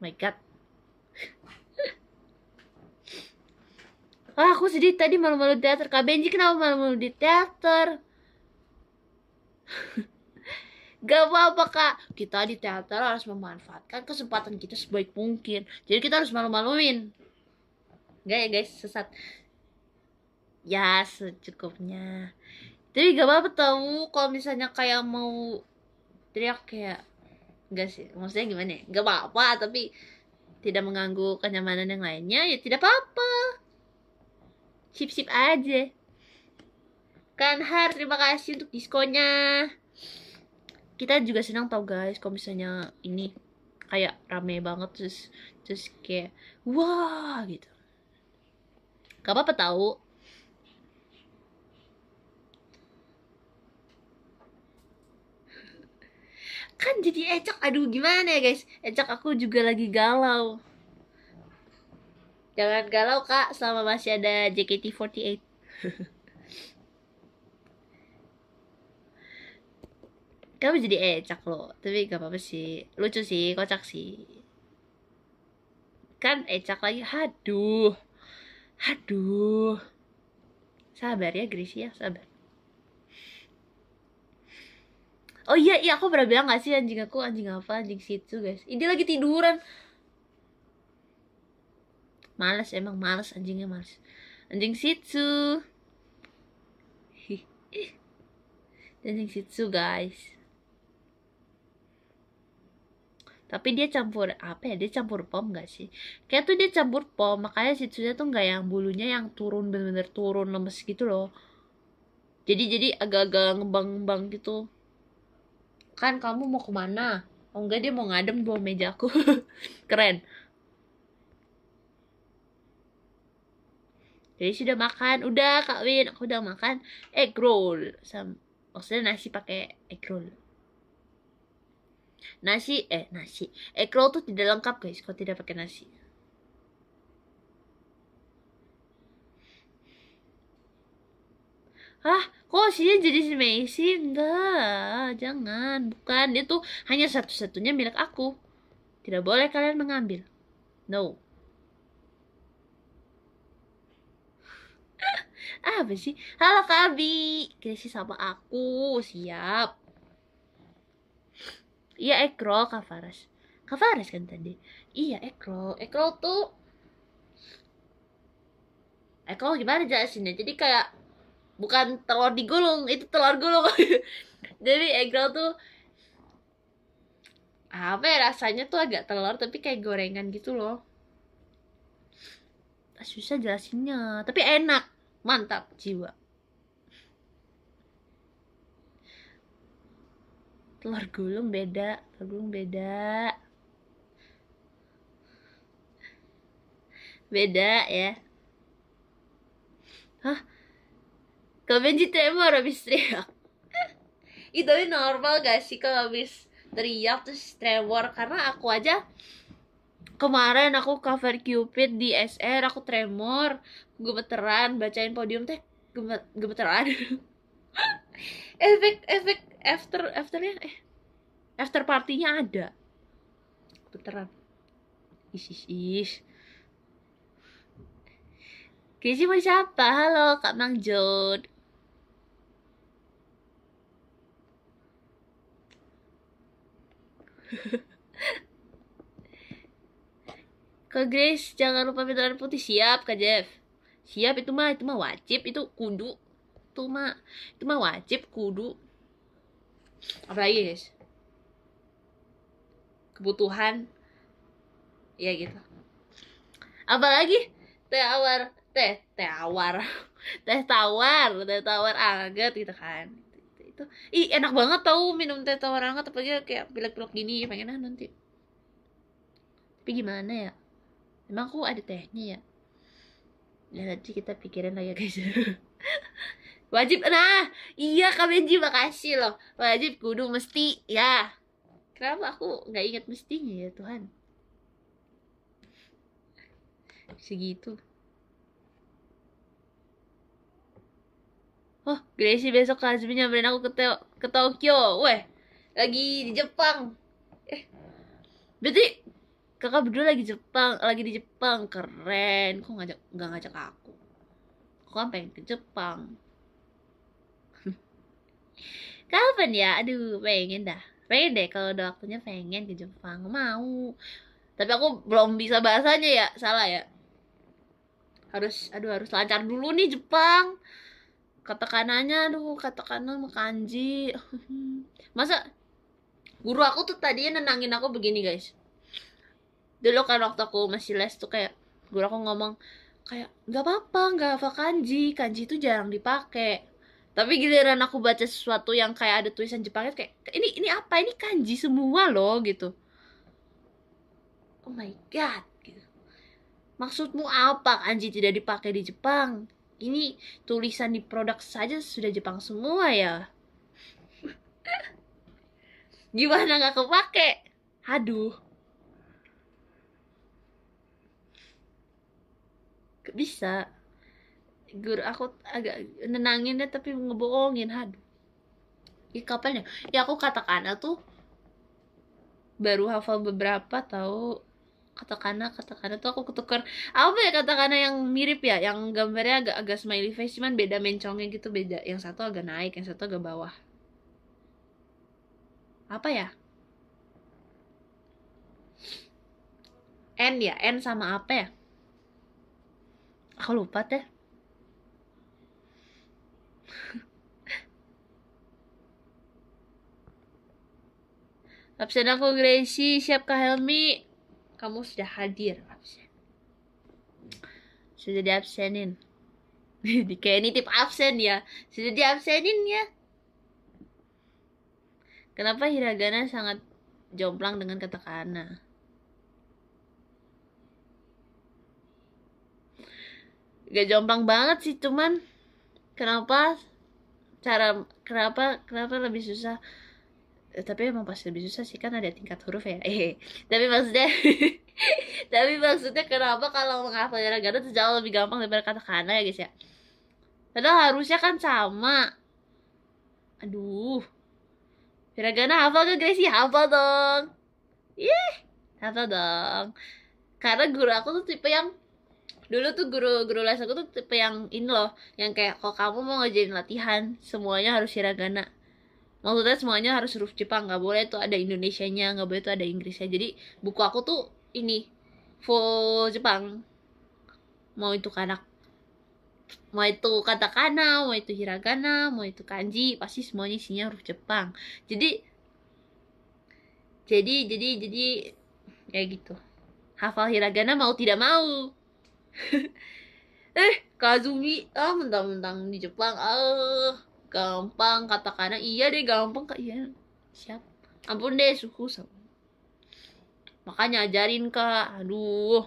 My God. ah, aku sedih tadi malu-malu teater. Kak Benji kenapa malu-malu di teater? *laughs* Gak apa-apa kak, kita di teater harus memanfaatkan kesempatan kita sebaik mungkin. Jadi kita harus malu-maluin. Gak ya guys, sesat. Ya secukupnya. Tapi gak apa-apa tahu kalau misalnya kayak mau teriak kayak Gak sih, maksudnya gimana ya? Gak apa-apa, tapi tidak mengganggu kenyamanan yang lainnya, ya tidak apa-apa. Sip-sip aja. Kan Har, terima kasih untuk diskonnya kita juga senang tau guys kalau misalnya ini kayak rame banget terus terus kayak wah gitu gak apa-apa tahu kan jadi ecak aduh gimana ya guys? Ecak aku juga lagi galau. Jangan galau kak selama masih ada JKT48 *laughs* kamu jadi ecak loh. Tapi gak apa-apa sih. Lucu sih kocak sih. Kan ecak lagi. Haduh. Haduh. Sabar ya Gracia sabar oh iya iya aku pernah bilang gak sih anjing aku anjing apa anjing situ guys. Ini lagi tiduran. Males emang males anjingnya males. Anjing situ anjing situ guys. Tapi dia campur apa ya dia campur pom gak sih? Kayak tuh dia campur pom makanya situnya tuh nggak yang bulunya yang turun bener-bener turun lemes gitu loh. Jadi jadi agak-agak ngembang-ngembang gitu kan kamu mau ke mana? Oh enggak dia mau ngadem di bawah mejaku. *laughs* Keren. Jadi sudah makan. Udah kak Win. Aku udah makan egg roll. Sama maksudnya nasi pakai egg roll. Nasi eh nasi. Egg roll tuh tidak lengkap guys kalau tidak pakai nasi ah kok sih jadi si Messi? Enggak jangan. Bukan dia tuh hanya satu-satunya milik aku. Tidak boleh kalian mengambil. No. *laughs* Apa sih? Halo Kabi sih sama aku. Siap. Iya Ekro Kak Faras. Kan tadi? Iya Ekro Ekro tuh Ekro gimana jelasinnya? Jadi kayak Bukan telur digulung Itu telur gulung. *laughs* Jadi Ekro tuh Apa ya rasanya tuh agak telur Tapi kayak gorengan gitu loh. Susah jelasinnya Tapi enak. Mantap jiwa. Telur gulung beda telur gulung beda. Beda ya. Hah benci tremor habis teriak. *laughs* Itu normal gak sih kalau habis teriak terus tremor karena aku aja kemarin aku cover Cupid di SR aku tremor gemeteran bacain podium teh gemeteran. *laughs* Efek efek after afternya eh after partinya ada. Beneran is is is mau siapa? Halo Kak Mang Jod *laughs* Kak Grace, jangan lupa minta putih siap, Kak Jeff. Siap itu mah, itu mah wajib, itu kudu. Itu mah, itu mah wajib, kudu. Apalagi guys? Kebutuhan. Ya gitu. Apalagi teh awar, teh teh awar, *laughs* teh tawar, teh tawar anget gitu kan. Itu, itu. Ih enak banget tau minum teh tawar anget apalagi kayak pilek-pilek gini pengen ah nanti. Tapi gimana ya? Emang aku ada tehnya ya? Ya nanti kita pikirin lah ya guys. *laughs* Wajib, nah iya Kak Benji makasih loh. Wajib kudu mesti ya. Kenapa aku nggak ingat mestinya ya Tuhan? Segitu. Oh, Gracie besok Kazumi nyamperin aku ke, Teo- ke Tokyo. Weh, lagi di Jepang. Eh, berarti kakak berdua lagi Jepang, lagi di Jepang. Keren. Kok ngajak nggak ngajak aku? Aku kan pengen ke Jepang. *laughs* Kapan ya? Aduh, pengen dah. Pengen deh kalau udah waktunya pengen ke Jepang. Mau. Tapi aku belum bisa bahasanya ya. Salah ya. Harus aduh harus lancar dulu nih Jepang. Katakananya aduh, katakana sama kanji. *laughs* Masa guru aku tuh tadinya nenangin aku begini, guys. Dulu kan waktu aku masih les tuh kayak guru aku ngomong kayak nggak apa-apa nggak hafal kanji kanji itu jarang dipakai tapi giliran aku baca sesuatu yang kayak ada tulisan Jepangnya kayak ini ini apa ini kanji semua loh gitu oh my god gitu. maksudmu apa kanji tidak dipakai di Jepang ini tulisan di produk saja sudah Jepang semua ya. *laughs* Gimana nggak kepake? Aduh. Bisa. Guru aku agak nenanginnya tapi ngebohongin. Aduh. Ih, kapan ya? Aku katakana tuh baru hafal beberapa tahu katakana katakana tuh aku ketukar apa ya katakana yang mirip ya yang gambarnya agak agak smiley face cuman beda mencongnya gitu beda. Yang satu agak naik yang satu agak bawah. Apa ya? N ya N sama apa ya? Aku lupa deh. *laughs* Absen aku Gracie, siap Kak Helmi. Kamu sudah hadir absen. Sudah diabsenin. *laughs* Di kayak nitip absen ya. Sudah diabsenin ya. Kenapa hiragana sangat jomplang dengan katakana? Gak jomplang banget sih, cuman kenapa cara kenapa kenapa lebih susah tapi emang pasti lebih susah sih kan ada tingkat huruf ya. *laughs* Eh tapi maksudnya *laughs* tapi maksudnya kenapa kalau menghafal hiragana itu jauh lebih gampang daripada katakana ya guys ya? Padahal harusnya kan sama. Aduh. Hiragana hafal gak Gracie? Hafal dong. Ih hafal dong. Karena guru aku tuh tipe yang dulu tuh guru guru les aku tuh tipe yang ini loh yang kayak kalau kamu mau ngajarin latihan? Semuanya harus hiragana maksudnya semuanya harus huruf Jepang nggak boleh tuh ada Indonesianya nggak boleh tuh ada Inggrisnya. Jadi buku aku tuh ini full Jepang. Mau itu kanak mau itu katakana mau itu hiragana mau itu kanji pasti semuanya isinya huruf Jepang. Jadi jadi jadi jadi kayak gitu. Hafal hiragana mau tidak mau. *laughs* Eh Kazumi. Ah mentang-mentang di Jepang. Ah gampang katakana iya deh gampang kak. Iya. Siap. Ampun deh suku sama makanya ajarin kak. Aduh.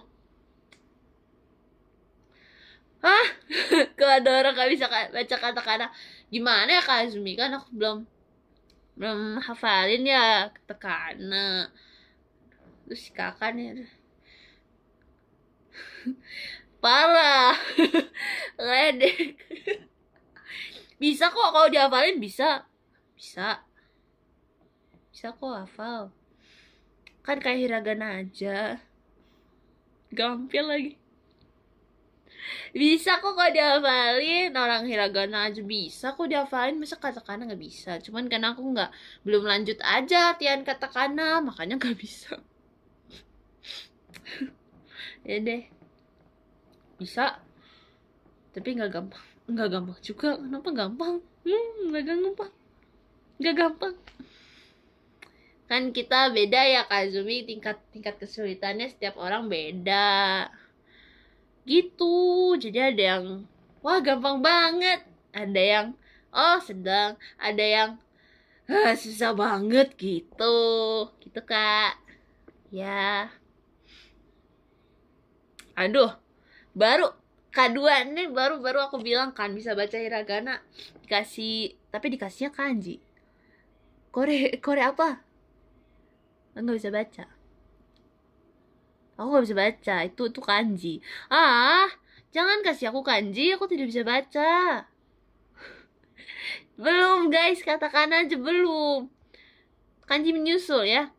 Hah? *laughs* Kalau ada orang gak bisa baca katakana Gimana ya Kak Azumi? Kan aku belum Belum hafalin ya katakana Terus si kakak nih. *laughs* Parah. *laughs* Ledek Bisa kok kalau dihafalin bisa. Bisa. Bisa kok hafal. Kan kayak hiragana aja. Gampil lagi. Bisa kok kalau dihafalin orang hiragana aja bisa. Kok dihafalin masa katakana nggak bisa? Cuman karena aku nggak belum lanjut aja latihan katakana makanya nggak bisa. *laughs* Ya deh. Bisa. Tapi nggak gampang nggak gampang juga. Kenapa gampang? Hmm nggak gampang nggak gampang. Kan kita beda ya Kazumi tingkat tingkat kesulitannya setiap orang beda. Gitu. Jadi ada yang wah gampang banget. Ada yang oh sedang. Ada yang ah, susah banget gitu. Gitu kak. Ya. Aduh. Baru K2 nih baru baru aku bilang kan bisa baca hiragana dikasih tapi dikasihnya kanji. Kore kore apa? Nggak bisa baca. Aku nggak bisa baca itu itu kanji. Ah jangan kasih aku kanji aku tidak bisa baca. *laughs* Belum guys katakan aja belum. Kanji menyusul ya.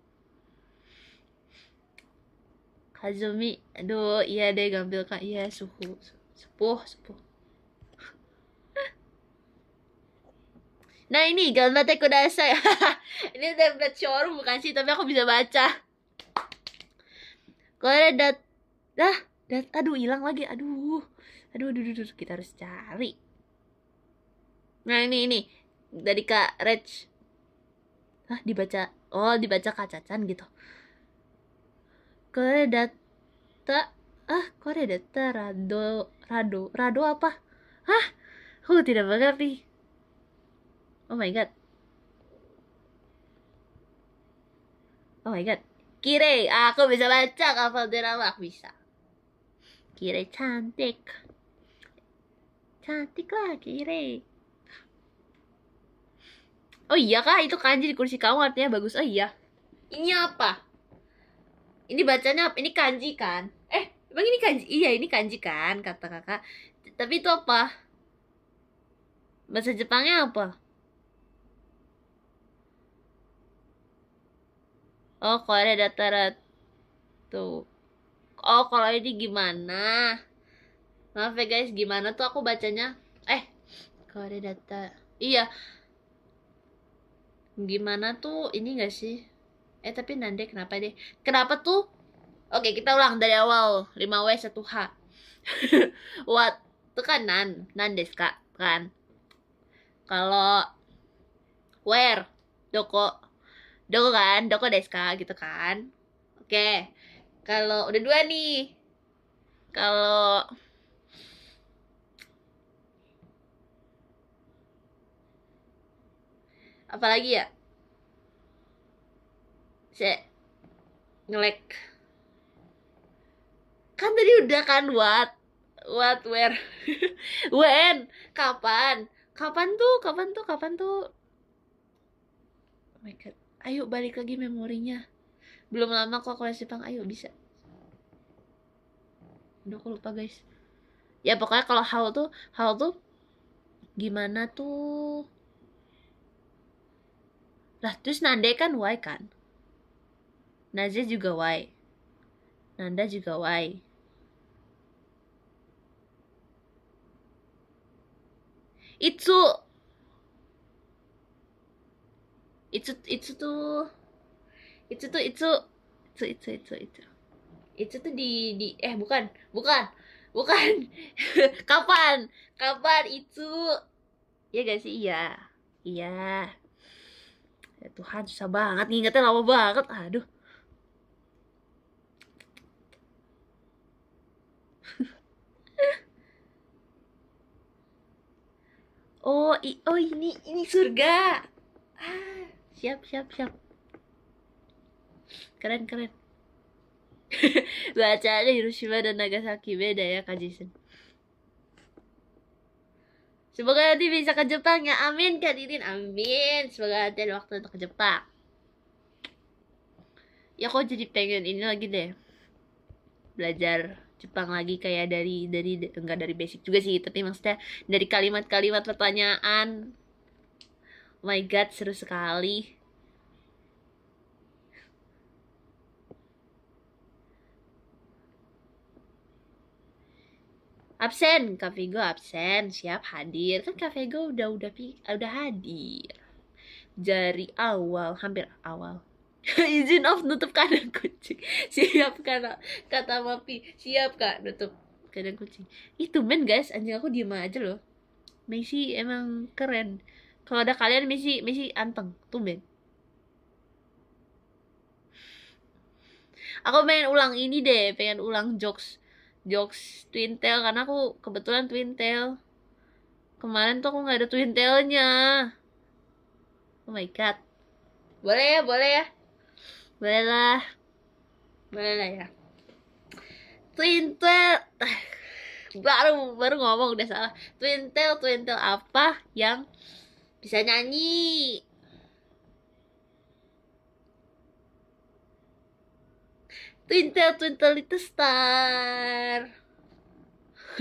Kazumi aduh iya deh gambil kak. Iya suhu sepuh sepuh. Nah ini gambar kudasai *laughs* Ini template showroom bukan sih Tapi aku bisa baca. Kalau ada dat Dah dat Aduh hilang lagi Aduh. Aduh, aduh, aduh, aduh, Kita harus cari. Nah ini ini. Dari Kak Reg. Hah dibaca Oh dibaca kacacan gitu. Kore data Ah kore data Rado Rado Rado apa Hah Aku tidak mengerti Oh my god. Oh my god. Kire, aku bisa baca kapal drama, aku bisa. Kire cantik. Cantik lah Kire. Oh iya kah itu kanji di kursi kamu artinya bagus. Oh iya. Ini apa? Ini bacanya apa? Ini kanji kan? Emang ini kanji? Iya, ini kanji kan kata kakak. Tapi itu apa? Bahasa Jepangnya apa? Oh, kalau ada data tuh. Oh, kalau ini gimana? Maaf ya guys, gimana tuh aku bacanya? Eh, ada data. Iya. Gimana tuh ini gak sih? Eh, tapi nanti kenapa deh? Kenapa tuh? Oke, kita ulang dari awal. 5W 1H. What? Itu kan nan, nan desu kak, kan? Kalau where, doko, doko kan doko deska gitu kan oke kalau udah dua nih kalau apalagi ya saya ngelek kan tadi udah kan what? What where? *laughs* When? Kapan? Kapan tuh? Kapan tuh? Kapan tuh? Oh my god. Ayo balik lagi memorinya. Belum lama kok kelas Jepang ayo bisa. Udah aku lupa guys. Ya pokoknya kalau how tuh how tuh gimana tuh? Lah terus Nande kan Y kan? Naze juga Y. Nanda juga Itu tuh di di eh bukan bukan bukan. *laughs* Kapan? Kapan itu? Ya gak sih? Iya. Iya. Ya Tuhan susah banget ngingetnya lama banget. Aduh oh i oh ini ini surga. Ah siap siap siap. Keren keren. *laughs* Bacaannya Hiroshima dan Nagasaki beda ya Kak Jason. Semoga nanti bisa ke Jepang ya. Amin Kak Didin. Amin. Semoga nanti ada waktu untuk ke Jepang. Ya kok jadi pengen ini lagi deh. Belajar Jepang lagi kayak dari dari enggak dari basic juga sih tapi maksudnya dari kalimat-kalimat pertanyaan. Oh my god seru sekali. Absen kafe go absen siap hadir. Kan kafe go udah udah udah hadir. Dari awal hampir awal. *laughs* izin off nutup kandang kucing. *laughs* Siap kata kata Mapi. Siap kak nutup kandang kucing. Itu men guys. Anjing aku diem aja loh. Messi emang keren. Kalau ada kalian Messi Messi anteng tumben. Aku pengen ulang ini deh pengen ulang jokes jokes twin tail karena aku kebetulan twin tail kemarin tuh aku nggak ada twin tailnya oh my god. Boleh ya boleh ya boleh boleh ya. Twin tail. Baru baru ngomong udah salah. Twin tail twin tail apa yang bisa nyanyi? Twin tail twin tail itu star.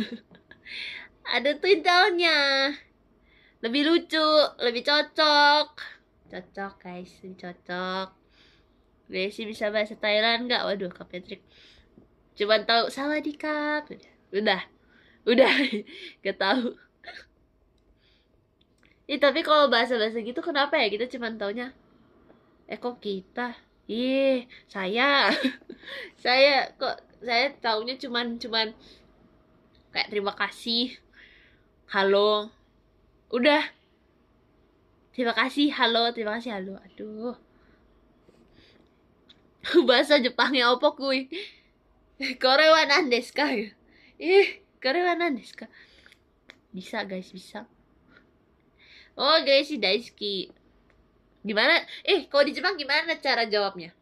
*laughs* Ada twin tailnya. Lebih lucu lebih cocok. Cocok guys. Lebih cocok Gracie bisa bahasa Thailand nggak? Waduh, Kak Patrick. Cuman tahu sawadikap. Udah. Udah. *laughs* Udah. Gak tahu. Ih, tapi kalau bahasa-bahasa gitu kenapa ya kita cuman taunya eh kok kita? Ih, saya. *laughs* saya kok saya taunya cuman cuman kayak terima kasih. Halo. Udah. Terima kasih, halo, terima kasih, halo. Aduh. *laughs* bahasa Jepangnya apa kui Kore wa nan desu ka? Ih, kore wa nan desu ka? Bisa guys, bisa. Oh guys, si Daisuki. Gimana? Eh, kalau di Jepang gimana cara jawabnya?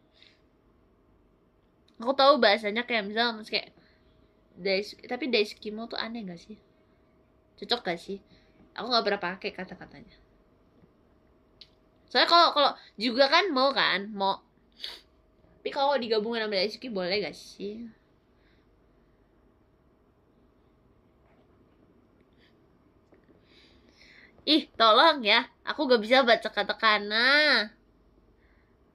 Aku tahu bahasanya kayak misal mas kayak Daisuki, tapi Daisuki mau tuh aneh gak sih? Cocok gak sih? Aku nggak pernah pakai kata-katanya. Soalnya kalau kalau juga kan mau kan, mau tapi kalau digabungin sama Daisuke boleh gak sih? Ih, tolong ya. Aku gak bisa baca kata kana.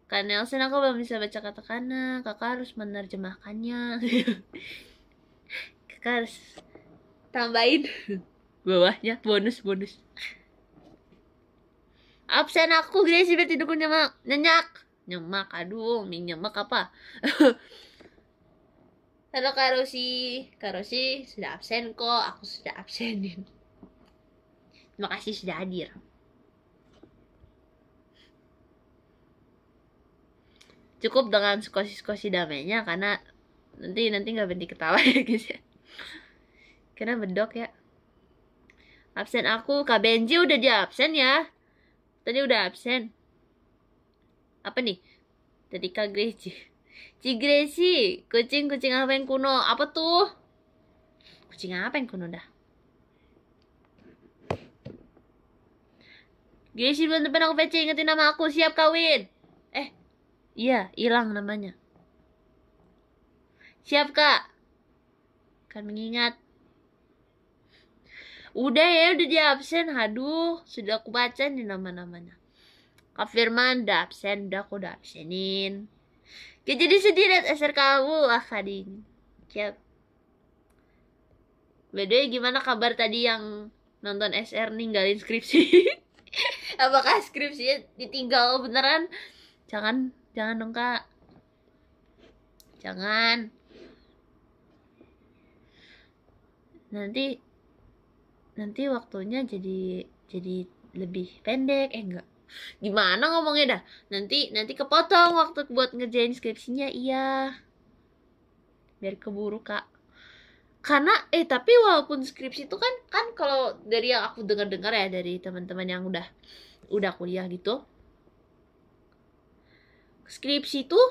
Kan Nelson aku belum bisa baca kata kana. Kakak harus menerjemahkannya. *laughs* Kakak harus tambahin *laughs* bawahnya bonus-bonus. Absen aku Gracie berarti dukun nyemak. Nyenyak nyemak aduh mie nyemak apa? *laughs* Halo Kak Rosi. Kak Rosi sudah absen kok. Aku sudah absenin. Terima kasih sudah hadir. Cukup dengan skosi-skosi damainya karena nanti nanti nggak berhenti ketawa *laughs* ya guys ya. Karena bedok ya. Absen aku Kak Benji udah di absen ya? Tadi udah absen apa nih? Tadi Kak Gracie Ci Gracie kucing kucing apa yang kuno? Apa tuh? Kucing apa yang kuno dah? Gracie belum depan aku PC ingetin nama aku. Siap kawin. Eh iya hilang namanya. Siap kak. Kan mengingat. Udah ya udah di absen aduh sudah aku baca nih nama-namanya Kak Firman udah absen, udah aku udah absenin. Gak jadi sedih liat SR kamu, ah kading. Siap. Beda gimana kabar tadi yang nonton SR ninggalin skripsi? *laughs* Apakah skripsinya ditinggal beneran? Jangan, jangan dong kak. Jangan. Nanti, nanti waktunya jadi jadi lebih pendek, eh enggak gimana ngomongnya dah? Nanti nanti kepotong waktu buat ngerjain skripsinya iya. Biar keburu kak. Karena eh tapi walaupun skripsi itu kan kan kalau dari yang aku dengar-dengar ya dari teman-teman yang udah udah kuliah gitu skripsi itu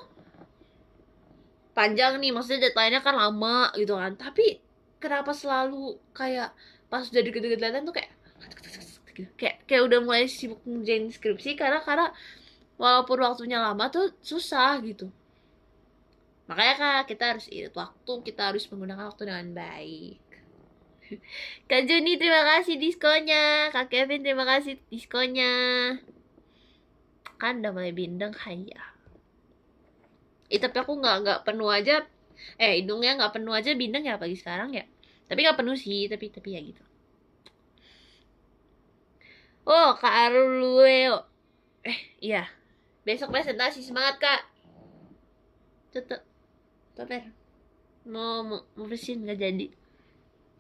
panjang nih maksudnya deadline-nya kan lama gitu kan. Tapi kenapa selalu kayak pas udah deket-deket tuh kayak gitu. kayak kayak udah mulai sibuk ngerjain skripsi karena karena walaupun waktunya lama tuh susah gitu. Makanya kak kita harus irit waktu kita harus menggunakan waktu dengan baik. *laughs* Kak Juni terima kasih diskonya. Kak Kevin terima kasih diskonya. Kan udah mulai bindeng Haya Eh tapi aku nggak nggak penuh aja. Eh hidungnya nggak penuh aja bindeng ya pagi sekarang ya. Tapi nggak penuh sih tapi tapi ya gitu oh kak Aruleo eh iya. Besok presentasi. Semangat kak. Tetep. Toper mau mau, mau bersihin nggak jadi.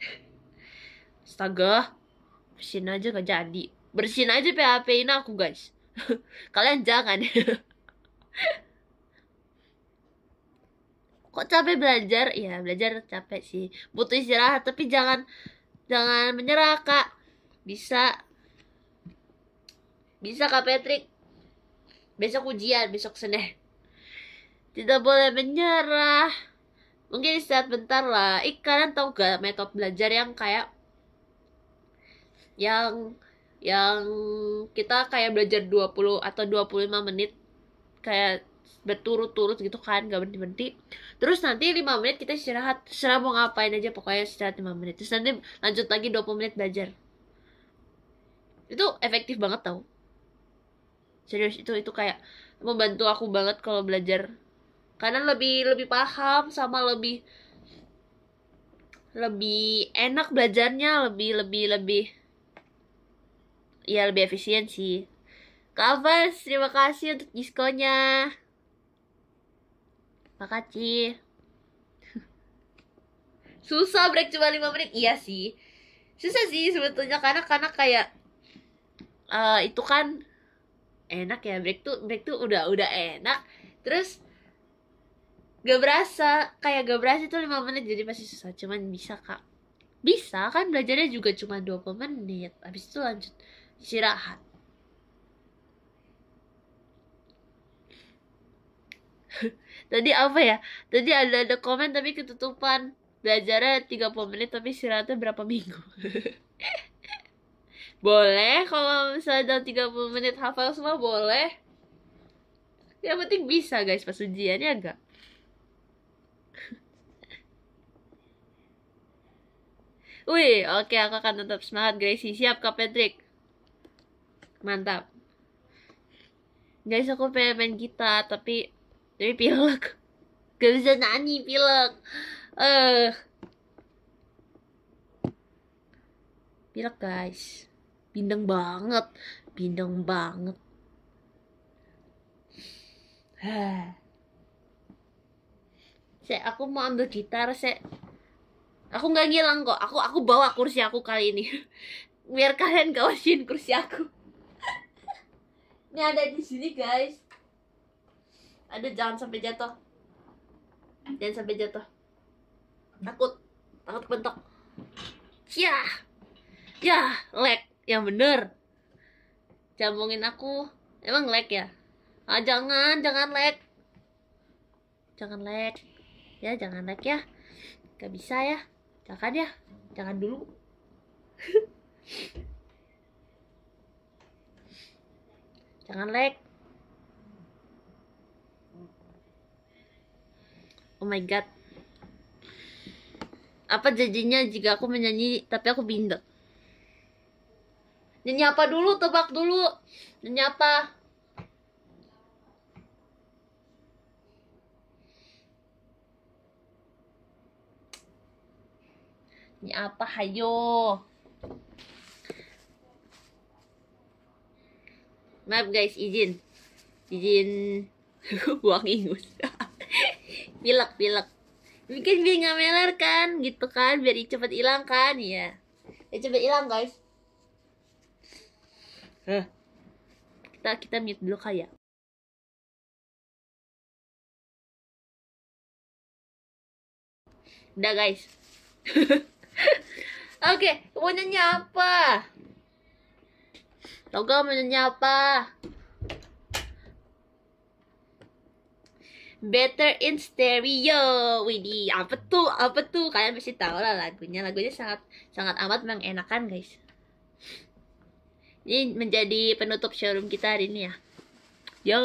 *laughs* Astaga. Bersihin aja nggak jadi. Bersihin aja PHP ini aku guys. *laughs* Kalian jangan. *laughs* Kok capek belajar? Ya belajar capek sih. Butuh istirahat tapi jangan jangan menyerah kak. Bisa bisa kak Patrick. Besok ujian besok senin. Tidak boleh menyerah. Mungkin istirahat bentar lah. Ih kalian tahu gak metode belajar yang kayak yang yang kita kayak belajar 20 atau 25 menit kayak berturut-turut gitu kan gak berhenti-berhenti terus nanti 5 menit kita istirahat. Terserah mau ngapain aja pokoknya istirahat 5 menit. Terus nanti lanjut lagi 20 menit belajar. Itu efektif banget tau serius itu itu kayak membantu aku banget kalau belajar karena lebih lebih paham sama lebih lebih enak belajarnya lebih lebih lebih ya lebih efisien sih Kavas, terima kasih untuk diskonya. Makasih. *laughs* Susah break cuma 5 menit. Iya sih. Susah sih sebetulnya karena karena kayak uh, itu kan enak ya break tuh break tuh udah udah enak. Terus gak berasa kayak gak berasa itu 5 menit jadi pasti susah. Cuman bisa kak. Bisa kan belajarnya juga cuma 20 menit. Habis itu lanjut istirahat. *laughs* Tadi apa ya? Tadi ada ada komen tapi ketutupan. Belajarnya 30 menit tapi istirahatnya berapa minggu *laughs* boleh kalau misalnya dalam 30 menit hafal semua boleh yang penting bisa guys pas ujiannya agak *laughs* Wih, oke aku akan tetap semangat Gracie. Siap Kak Patrick. Mantap. Guys, aku pengen main gitar, tapi tapi pilek *laughs* gak bisa nyanyi pilek eh uh. pilek guys bindeng banget. Bindeng banget. *sighs* Saya aku mau ambil gitar saya aku nggak ngilang kok. Aku aku bawa kursi aku kali ini. *laughs* Biar kalian gawasin kursi aku. *laughs* Ini ada di sini guys. Ada jangan sampai jatuh. Jangan sampai jatuh. Takut. Takut bentok ya ya leg yang bener. Jambungin aku. Emang leg ya? Ah jangan jangan leg jangan leg ya jangan leg ya. Gak bisa ya. Jangan ya. Jangan dulu. *laughs* Jangan leg Oh my god. Apa janjinya jika aku menyanyi tapi aku bindek? Nyanyi apa dulu? Tebak dulu. Nyanyi apa? Hayo. Maaf guys, izin. Izin *laughs* buang ingus *laughs* pilek pilek bikin biar nggak meler kan gitu kan biar cepet hilang kan ya ya cepet hilang guys huh. kita kita mute dulu kayak udah guys *laughs* oke okay, mau nyanyi apa tau gak mau nyanyi apa Better in Stereo. Widih, apa tuh? Apa tuh? Kalian pasti tahu lah lagunya. Lagunya sangat sangat amat mengenakan, guys. Ini menjadi penutup showroom kita hari ini ya. Ya,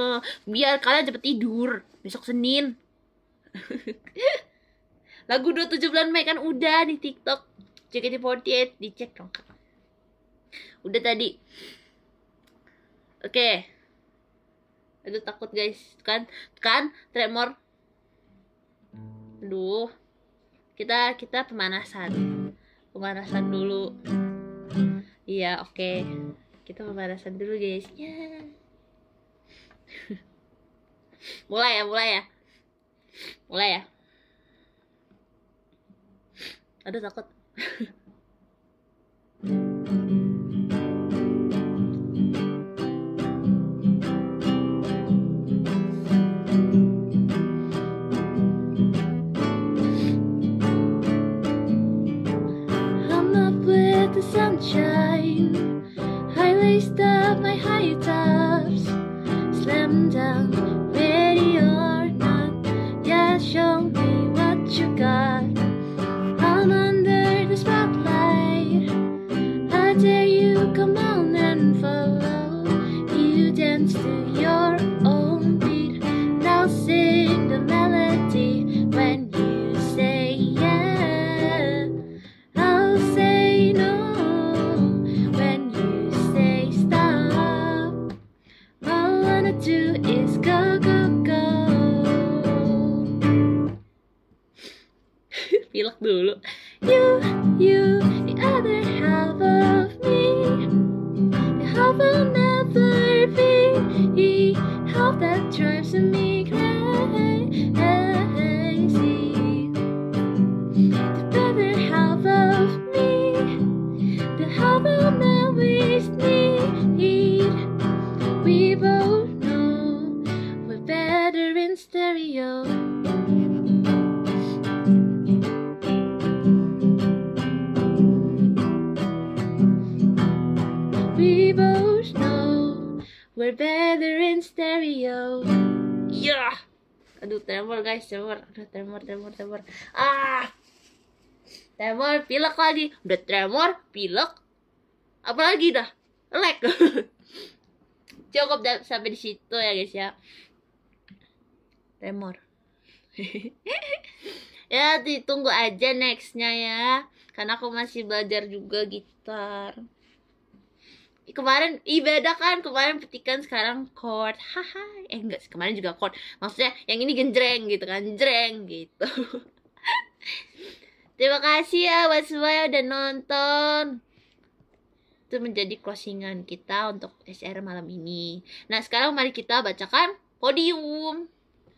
biar kalian cepet tidur. Besok Senin. *laughs* Lagu 27 bulan Mei kan udah di TikTok. JKT48 dicek dong. Udah tadi. Oke. Okay aduh takut guys kan kan tremor aduh kita kita pemanasan pemanasan dulu iya oke okay. Kita pemanasan dulu guys. Ya. *laughs* Mulai ya mulai ya. Mulai ya. Aduh takut *laughs* Aduh, tremor, tremor, tremor. Ah. Tremor, pilek lagi. Udah tremor, pilek. Apalagi dah? Lag. *laughs* Cukup dah sampai di situ ya guys ya. Tremor. *laughs* ya, ditunggu aja nextnya ya. Karena aku masih belajar juga gitar. Kemarin, ih beda kan, kemarin petikan sekarang chord, haha, eh enggak, kemarin juga chord, maksudnya yang ini genjreng gitu kan, jreng gitu. *laughs* Terima kasih ya buat semua yang udah nonton. Itu menjadi closingan kita untuk SR malam ini. Nah, sekarang mari kita bacakan podium.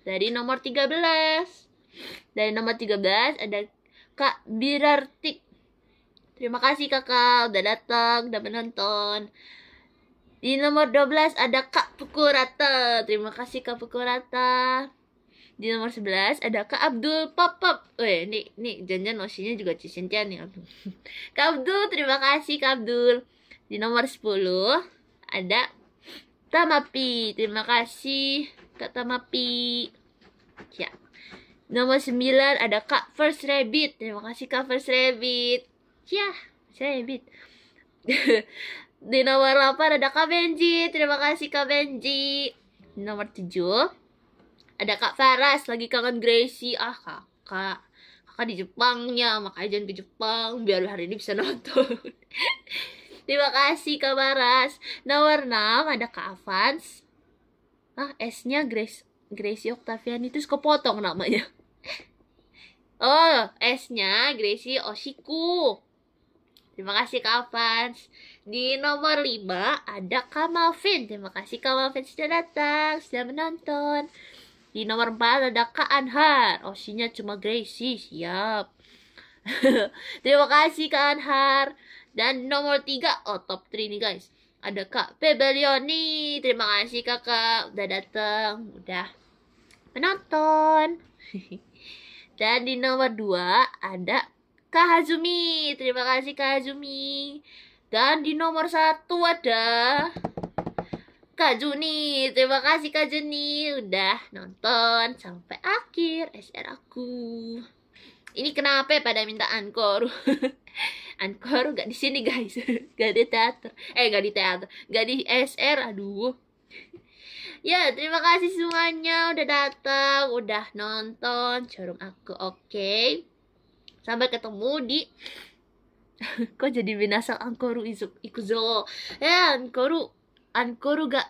Dari nomor 13. Dari nomor 13 ada Kak Birartik. Terima kasih kakak udah datang, udah menonton. Di nomor 12 ada Kak Pukul Rata. Terima kasih Kak Pukul Rata. Di nomor 11 ada Kak Abdul Papap. Weh, nih, nih janjian nosinya juga Cisintia nih. Abdul. *laughs* Kak Abdul, terima kasih Kak Abdul. Di nomor 10 ada Tamapi. Terima kasih Kak Tamapi. Ya. Nomor 9 ada Kak First Rabbit. Terima kasih Kak First Rabbit. Ya, saya Rabbit. *laughs* Di nomor 8 ada Kak Benji. Terima kasih Kak Benji. Di nomor 7 ada Kak Faras lagi kangen Gracie. Ah, Kakak. Kakak di Jepangnya, makanya jangan ke Jepang biar hari ini bisa *laughs* nonton. Terima kasih Kak Faras. Nomor 6 ada Kak Avans. Ah, S-nya Grace Gracie Octavian itu kepotong namanya. *laughs* Oh, S-nya Gracie Oshiku. Terima kasih Kak Avans. Di nomor 5 ada Kak Malvin. Terima kasih Kak Malvin sudah datang, sudah menonton. Di nomor 4 ada Kak Anhar. Oshinya cuma Gracie, siap. *laughs* Terima kasih Kak Anhar. Dan nomor 3, oh top 3 nih guys. Ada Kak Pebelioni. Terima kasih kakak udah datang, udah menonton. *laughs* Dan di nomor 2 ada Kak Hazumi. Terima kasih Kak Hazumi. Dan di nomor 1 ada Kak Juni. Terima kasih Kak Juni udah nonton sampai akhir SR aku. Ini kenapa ya pada minta ankor? *laughs* ankor gak di sini guys, *laughs* gak di teater. Eh gak di teater, gak di SR. Aduh. Ya, terima kasih semuanya udah datang, udah nonton showroom aku. Oke. Sampai ketemu di *laughs* Kok jadi binasa Ankoru izu, ikuzo. Ya, Ankoru Ankoru ga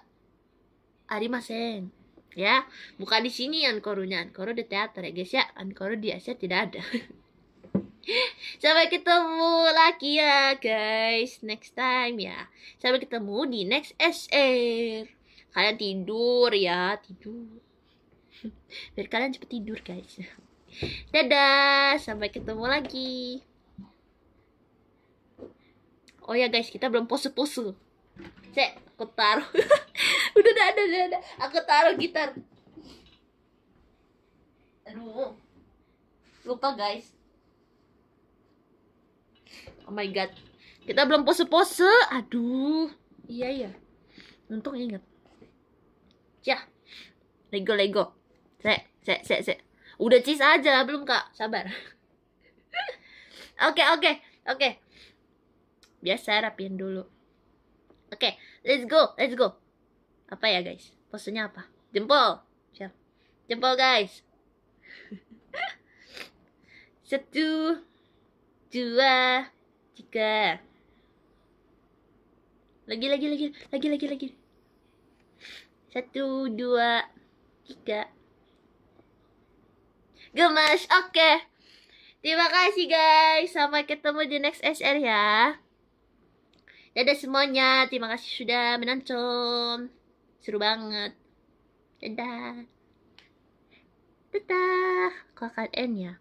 arimasen. Ya, bukan di sini Ankorunya. Ankoru di teater ya guys ya. Ankoru di Asia tidak ada. *laughs* Sampai ketemu lagi ya guys next time ya. Sampai ketemu di next SR. Kalian tidur ya, tidur. *laughs* Biar kalian cepet tidur guys. Dadah, sampai ketemu lagi. Oh ya guys, kita belum pose-pose. Cek, aku taruh. *laughs* udah, udah, udah, udah, udah. Aku taruh gitar. Aduh. Lupa guys. Oh my god. Kita belum pose-pose. Aduh. Iya, iya. Untung ingat. Ya. Lego, Lego. Sek, sek, sek, sek. Udah cheese aja, belum kak. Sabar. *laughs* Oke, oke, oke. Biasa rapiin dulu. Oke, let's go, let's go. Apa ya guys? Posenya apa? Jempol. Siap. Jempol guys. *laughs* Satu, dua, tiga. Lagi, lagi, lagi, lagi, lagi, lagi. Satu, dua, tiga. Gemas, oke. Terima kasih guys. Sampai ketemu di next SR ya. Dadah semuanya. Terima kasih sudah menonton. Seru banget. Dadah. Dadah. Kok akan end ya?